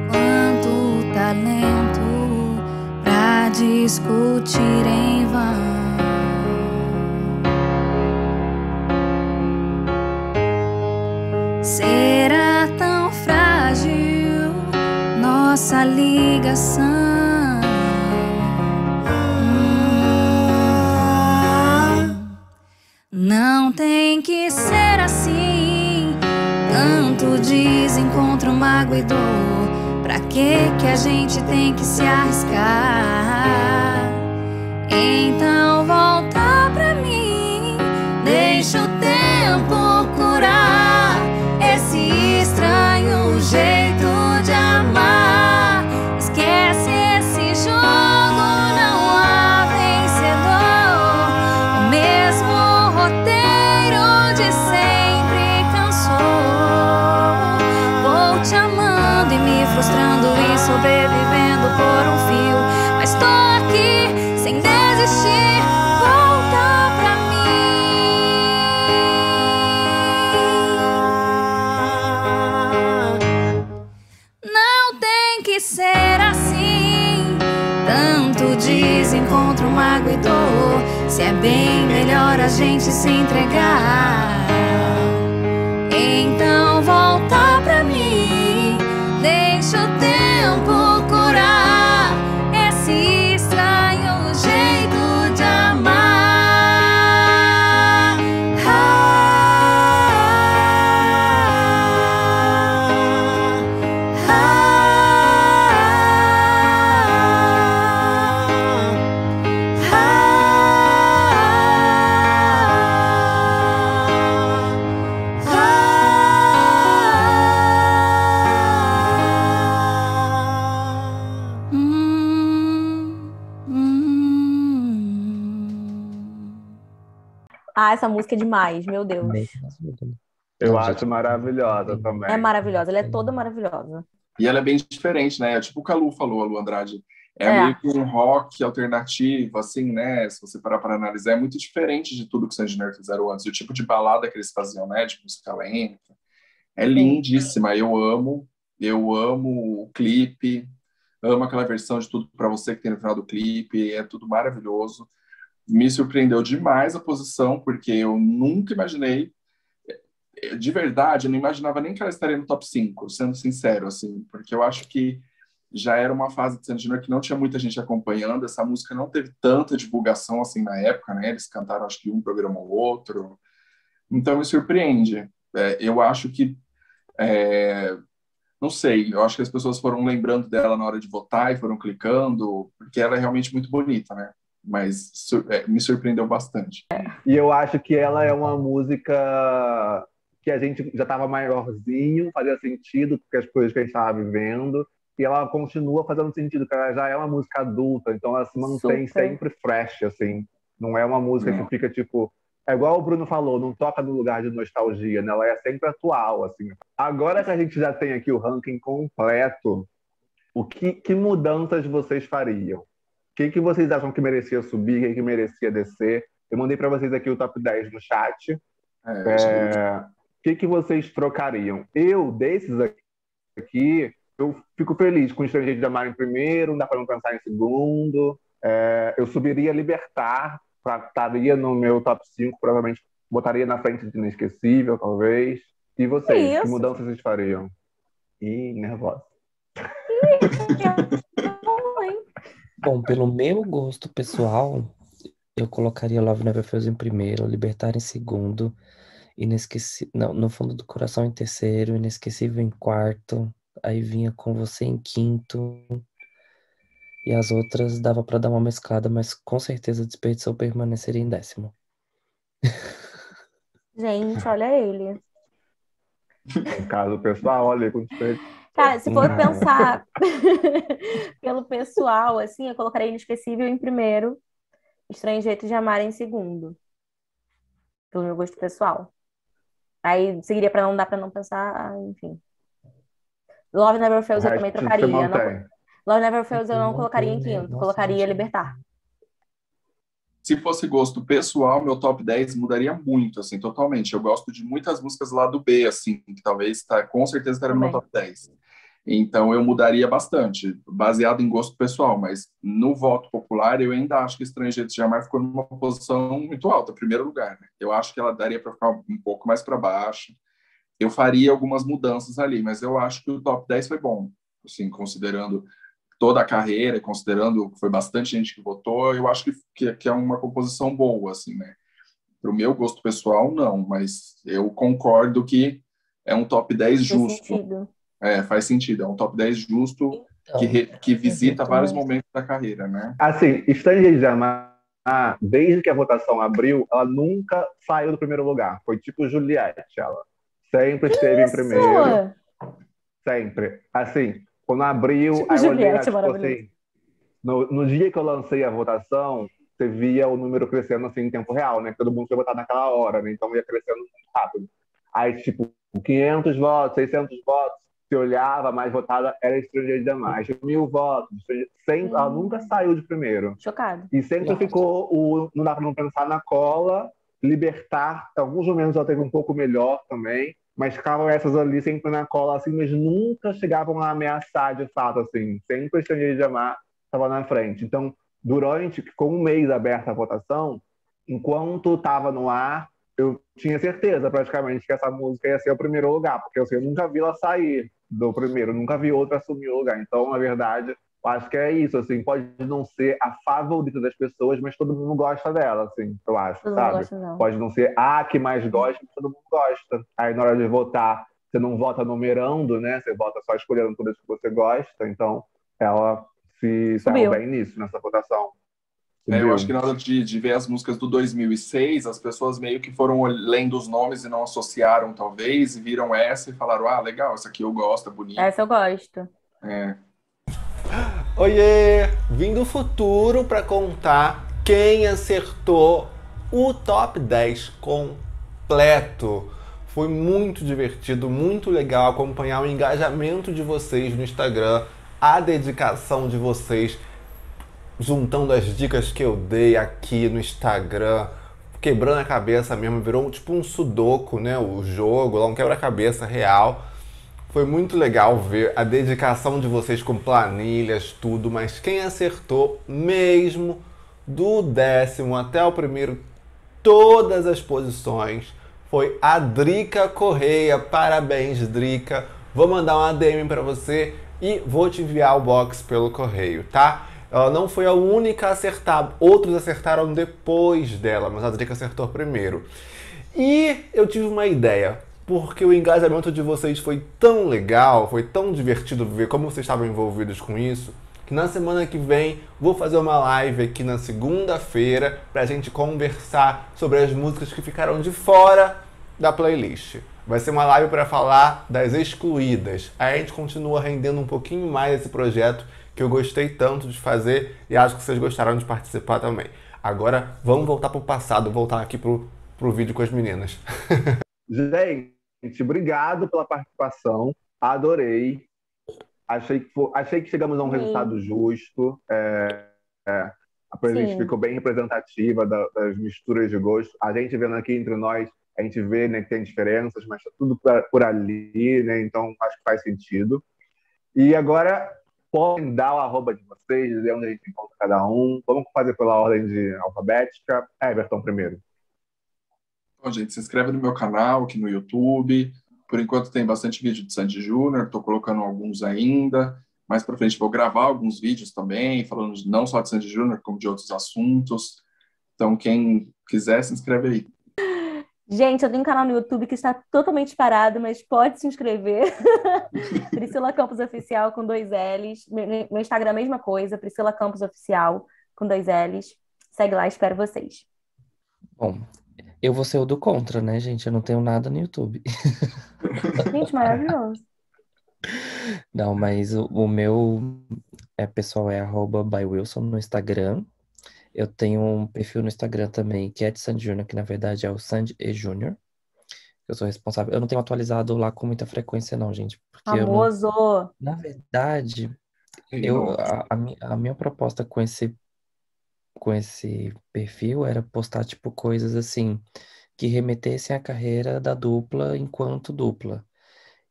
quanto talento pra discutir em vão. Será tão frágil nossa ligação? Não tem que ser assim. Tanto desencontro, mágoa e dor. Pra que que a gente tem que se arriscar? Então volta gente se entregar. Ah, essa música é demais, meu Deus. Eu acho maravilhosa também. É maravilhosa, ela é toda maravilhosa. E ela é bem diferente, né? Tipo o Calu falou, a Lu Andrade. é, É. meio que um rock alternativo, assim, né? Se você parar para analisar, é muito diferente de tudo que os Sandy Júnior fizeram antes. O tipo de balada que eles faziam, né? De música lenta. É lindíssima. Eu amo. Eu amo o clipe. Amo aquela versão de tudo para você que tem no final do clipe. É tudo maravilhoso. Me surpreendeu demais a posição, porque eu nunca imaginei. De verdade, eu não imaginava nem que ela estaria no top 5, sendo sincero, assim, porque eu acho que já era uma fase de Sandy que não tinha muita gente acompanhando. Essa música não teve tanta divulgação assim na época, né? Eles cantaram acho que um programa ou outro. Então me surpreende. É, eu acho que é, não sei, eu acho que as pessoas foram lembrando dela na hora de votar e foram clicando, porque ela é realmente muito bonita, né? Mas sur- é, me surpreendeu bastante. E eu acho que ela é uma música que a gente já estava maiorzinho, fazia sentido porque as coisas que a gente estava vivendo, e ela continua fazendo sentido, porque ela já é uma música adulta, então ela se mantém Super. sempre fresh, assim. Não é uma música que fica tipo. É igual o Bruno falou, não toca no lugar de nostalgia, né? Ela é sempre atual, assim. Agora que a gente já tem aqui o ranking completo, o que, que mudanças vocês fariam? O que, que vocês acham que merecia subir, o que, merecia descer? Eu mandei para vocês aqui o top 10 no chat. É, O que, que vocês trocariam? Eu, desses aqui, eu fico feliz com o Estrangeiro de Amar em primeiro, não dá para não pensar em segundo. É, eu subiria Libertar, pra- estaria no meu top 5, provavelmente botaria na frente de Inesquecível, talvez. E vocês, Que que mudanças vocês fariam? Ih, nervosa. Bom, pelo meu gosto pessoal, eu colocaria Love Never Fails em primeiro, Libertar em segundo, Inesquecível, não, No Fundo do Coração em terceiro, Inesquecível em quarto, aí vinha Com Você em quinto, e as outras dava pra dar uma mesclada, mas com certeza Desperdiçou permaneceria em décimo. Gente, olha ele. Caso pessoal, olha, com despeito. Cara, se for Não. pensar pelo pessoal, assim, eu colocaria Inesquecível em primeiro, Estranho Jeito de Amar em segundo. Pelo meu gosto pessoal. Aí seguiria pra não dar pra não pensar, ah, enfim. Love Never Fails eu também trocaria. Não-. Love Never Fails eu não colocaria em né? quinto, Nossa, colocaria. Libertar. Se fosse gosto pessoal, meu top 10 mudaria muito, assim, totalmente. Eu gosto de muitas músicas lá do B, assim, que talvez tá, com certeza estaria no meu top 10. Então eu mudaria bastante, baseado em gosto pessoal, mas no voto popular eu ainda acho que Estrangeiro de ficou numa posição muito alta, primeiro lugar. Né? Eu acho que ela daria para ficar um pouco mais para baixo. Eu faria algumas mudanças ali, mas eu acho que o top 10 foi bom, assim, considerando toda a carreira, considerando que foi bastante gente que votou, eu acho que, que, que é uma composição boa, assim, né? Para o meu gosto pessoal, não, mas eu concordo que é um top 10 Faz justo. sentido. É, faz sentido. É um top 10 justo Então, que, re- que visita vários momentos da carreira, né? Assim, Estrangeiro de Amar, desde que a votação abriu, ela nunca saiu do primeiro lugar. Foi tipo Juliette, ela. Sempre esteve em primeiro. Isso! Sempre. Assim, quando abriu, Tipo aí eu olhei, Juliette, tipo assim, no, no dia que eu lancei a votação, você via o número crescendo assim em tempo real, né? Todo mundo foi votar naquela hora, né? Então ia crescendo muito rápido. Aí, tipo, 500 votos, 600 votos, você olhava, mais votada era Estrangeiro de Amar. Aí, Mil votos, Estrangeiro- sempre, ela nunca saiu de primeiro. Chocado. E sempre Nossa. ficou o Não Dá Pra Não Pensar na cola, Libertar, alguns momentos ela teve um pouco melhor também, mas ficavam essas ali sempre na cola, assim, mas nunca chegavam a ameaçar de fato, assim. Sempre o Estrangeiro de Amar estava na frente. Então, durante, ficou um mês aberta a votação, enquanto estava no ar, eu tinha certeza praticamente que essa música ia ser o primeiro lugar, porque assim, eu nunca vi ela sair do primeiro, nunca vi outra assumir o lugar. Então, na verdade, acho que é isso, assim, pode não ser a favorita das pessoas, mas todo mundo gosta dela, assim, eu acho, Todo mundo sabe? gosta dela. Pode não ser a que mais gosta, mas todo mundo gosta. Aí na hora de votar, você não vota numerando, né? Você vota só escolhendo todas que você gosta, então ela se saiu bem nisso, nessa votação. É, eu acho que na hora de, de ver as músicas do 2006, as pessoas meio que foram lendo os nomes e não associaram, talvez, e viram essa e falaram: ah, legal, essa aqui eu gosto, é bonita. Essa eu gosto. É. Oiê! Vim do futuro para contar quem acertou o top 10 completo. Foi muito divertido, muito legal acompanhar o engajamento de vocês no Instagram, a dedicação de vocês. juntando as dicas que eu dei aqui no Instagram, quebrando a cabeça mesmo, virou tipo um sudoku, né? O jogo, lá um quebra-cabeça real. Foi muito legal ver a dedicação de vocês com planilhas, tudo, mas quem acertou mesmo do décimo até o primeiro, todas as posições, foi a Drica Correia. Parabéns, Drica. Vou mandar uma DM para você e vou te enviar o box pelo correio, tá? Ela não foi a única a acertar, outros acertaram depois dela, mas a Drica acertou primeiro. E eu tive uma ideia porque o engajamento de vocês foi tão legal, foi tão divertido ver como vocês estavam envolvidos com isso, que na semana que vem vou fazer uma live aqui na segunda-feira para a gente conversar sobre as músicas que ficaram de fora da playlist. Vai ser uma live para falar das excluídas. Aí a gente continua rendendo um pouquinho mais esse projeto que eu gostei tanto de fazer e acho que vocês gostaram de participar também. Agora vamos voltar para o passado, voltar aqui para o vídeo com as meninas. gente, Gente, obrigado pela participação. Adorei. Achei que, achei que chegamos a um Sim. resultado justo. É, é, a playlist ficou bem representativa da, das misturas de gosto. A gente vendo aqui entre nós, a gente vê né, que tem diferenças, mas tá tudo por, por ali, né? Então acho que faz sentido. E agora podem dar o arroba de vocês, dizer onde a gente encontra cada um. Vamos fazer pela ordem de alfabética. Everton primeiro. Bom, gente, se inscreve no meu canal aqui no YouTube. Por enquanto tem bastante vídeo de Sandy Júnior, estou colocando alguns ainda. Mais para frente vou gravar alguns vídeos também, falando não só de Sandy Júnior, como de outros assuntos. Então, quem quiser, se inscreve aí. Gente, eu tenho um canal no YouTube que está totalmente parado, mas pode se inscrever. Priscila Campos Oficial com dois L's. Meu Instagram, mesma coisa, Priscila Campos Oficial com dois L's. Segue lá, espero vocês. Bom, eu vou ser o do contra, né, gente? Eu não tenho nada no YouTube. Gente, maravilhoso. Não, mas o, o meu é, pessoal é arroba bywilson no Instagram. Eu tenho um perfil no Instagram também, que é de Sandy Júnior, que na verdade é o Sandy E Júnior. Eu sou responsável. Eu não tenho atualizado lá com muita frequência, não, gente. Famoso! Não... Na verdade, eu, a, a, a minha proposta com esse com esse perfil era postar, tipo, coisas assim, que remetessem à carreira da dupla enquanto dupla.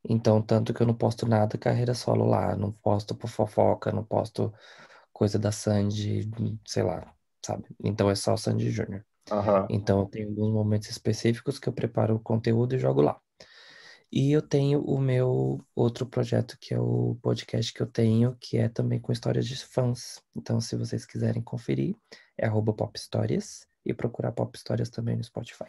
Então, tanto que eu não posto nada carreira solo lá, não posto por fofoca, não posto coisa da Sandy, sei lá, sabe? Então é só Sandy Júnior. Uhum. Então eu tenho alguns momentos específicos que eu preparo o conteúdo e jogo lá. E eu tenho o meu outro projeto, que é o podcast que eu tenho, que é também com histórias de fãs. Então, se vocês quiserem conferir, é arroba Pop Histórias e procurar Pop também no Spotify.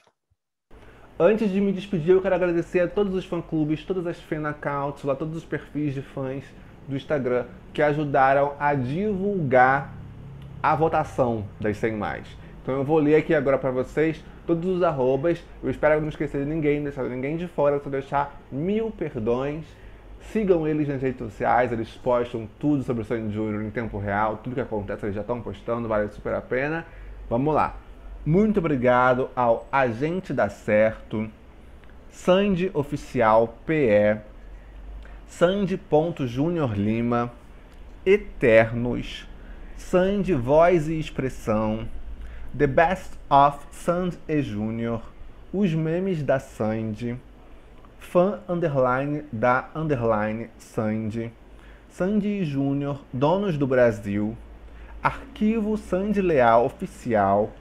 Antes de me despedir, eu quero agradecer a todos os fã-clubes, todas as fan accounts, lá, todos os perfis de fãs do Instagram que ajudaram a divulgar a votação das 100 mais. Então eu vou ler aqui agora para vocês todos os arrobas. Eu espero não esquecer de ninguém, deixar ninguém de fora, só deixar mil perdões. Sigam eles nas redes sociais, eles postam tudo sobre o Sandy Júnior em tempo real, tudo que acontece eles já estão postando, vale super a pena. Vamos lá. Muito obrigado ao Agente da Certo, Sandy Oficial PE, Sandy.Júnior Lima, Eternos, Sandy Voz e Expressão, The Best of Sandy e Júnior, Os Memes da Sandy, Fã Underline da Underline Sandy, Sandy e Júnior, Donos do Brasil, Arquivo Sandy Leal Oficial,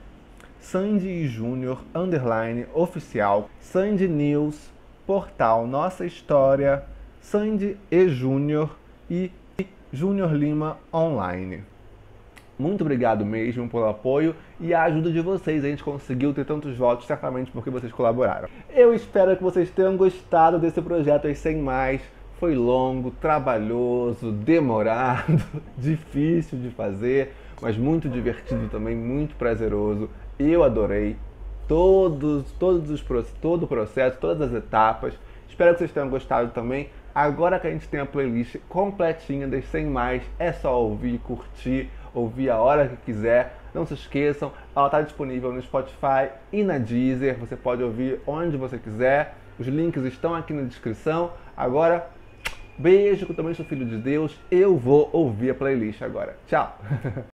Sandy e Júnior Underline Oficial, Sandy News, Portal Nossa História, Sandy e Júnior e Júnior Lima Online. Muito obrigado mesmo pelo apoio e a ajuda de vocês. A gente conseguiu ter tantos votos, certamente porque vocês colaboraram. Eu espero que vocês tenham gostado desse projeto aí sem mais. Foi longo, trabalhoso, demorado, difícil de fazer, mas muito divertido também, muito prazeroso. Eu adorei todos, todos os, todo o processo, todas as etapas. Espero que vocês tenham gostado também. Agora que a gente tem a playlist completinha das 100 mais, é só ouvir, curtir ouvir a hora que quiser. Não se esqueçam, ela está disponível no Spotify e na Deezer. Você pode ouvir onde você quiser. Os links estão aqui na descrição. Agora, beijo, que eu também sou filho de Deus. Eu vou ouvir a playlist agora. Tchau!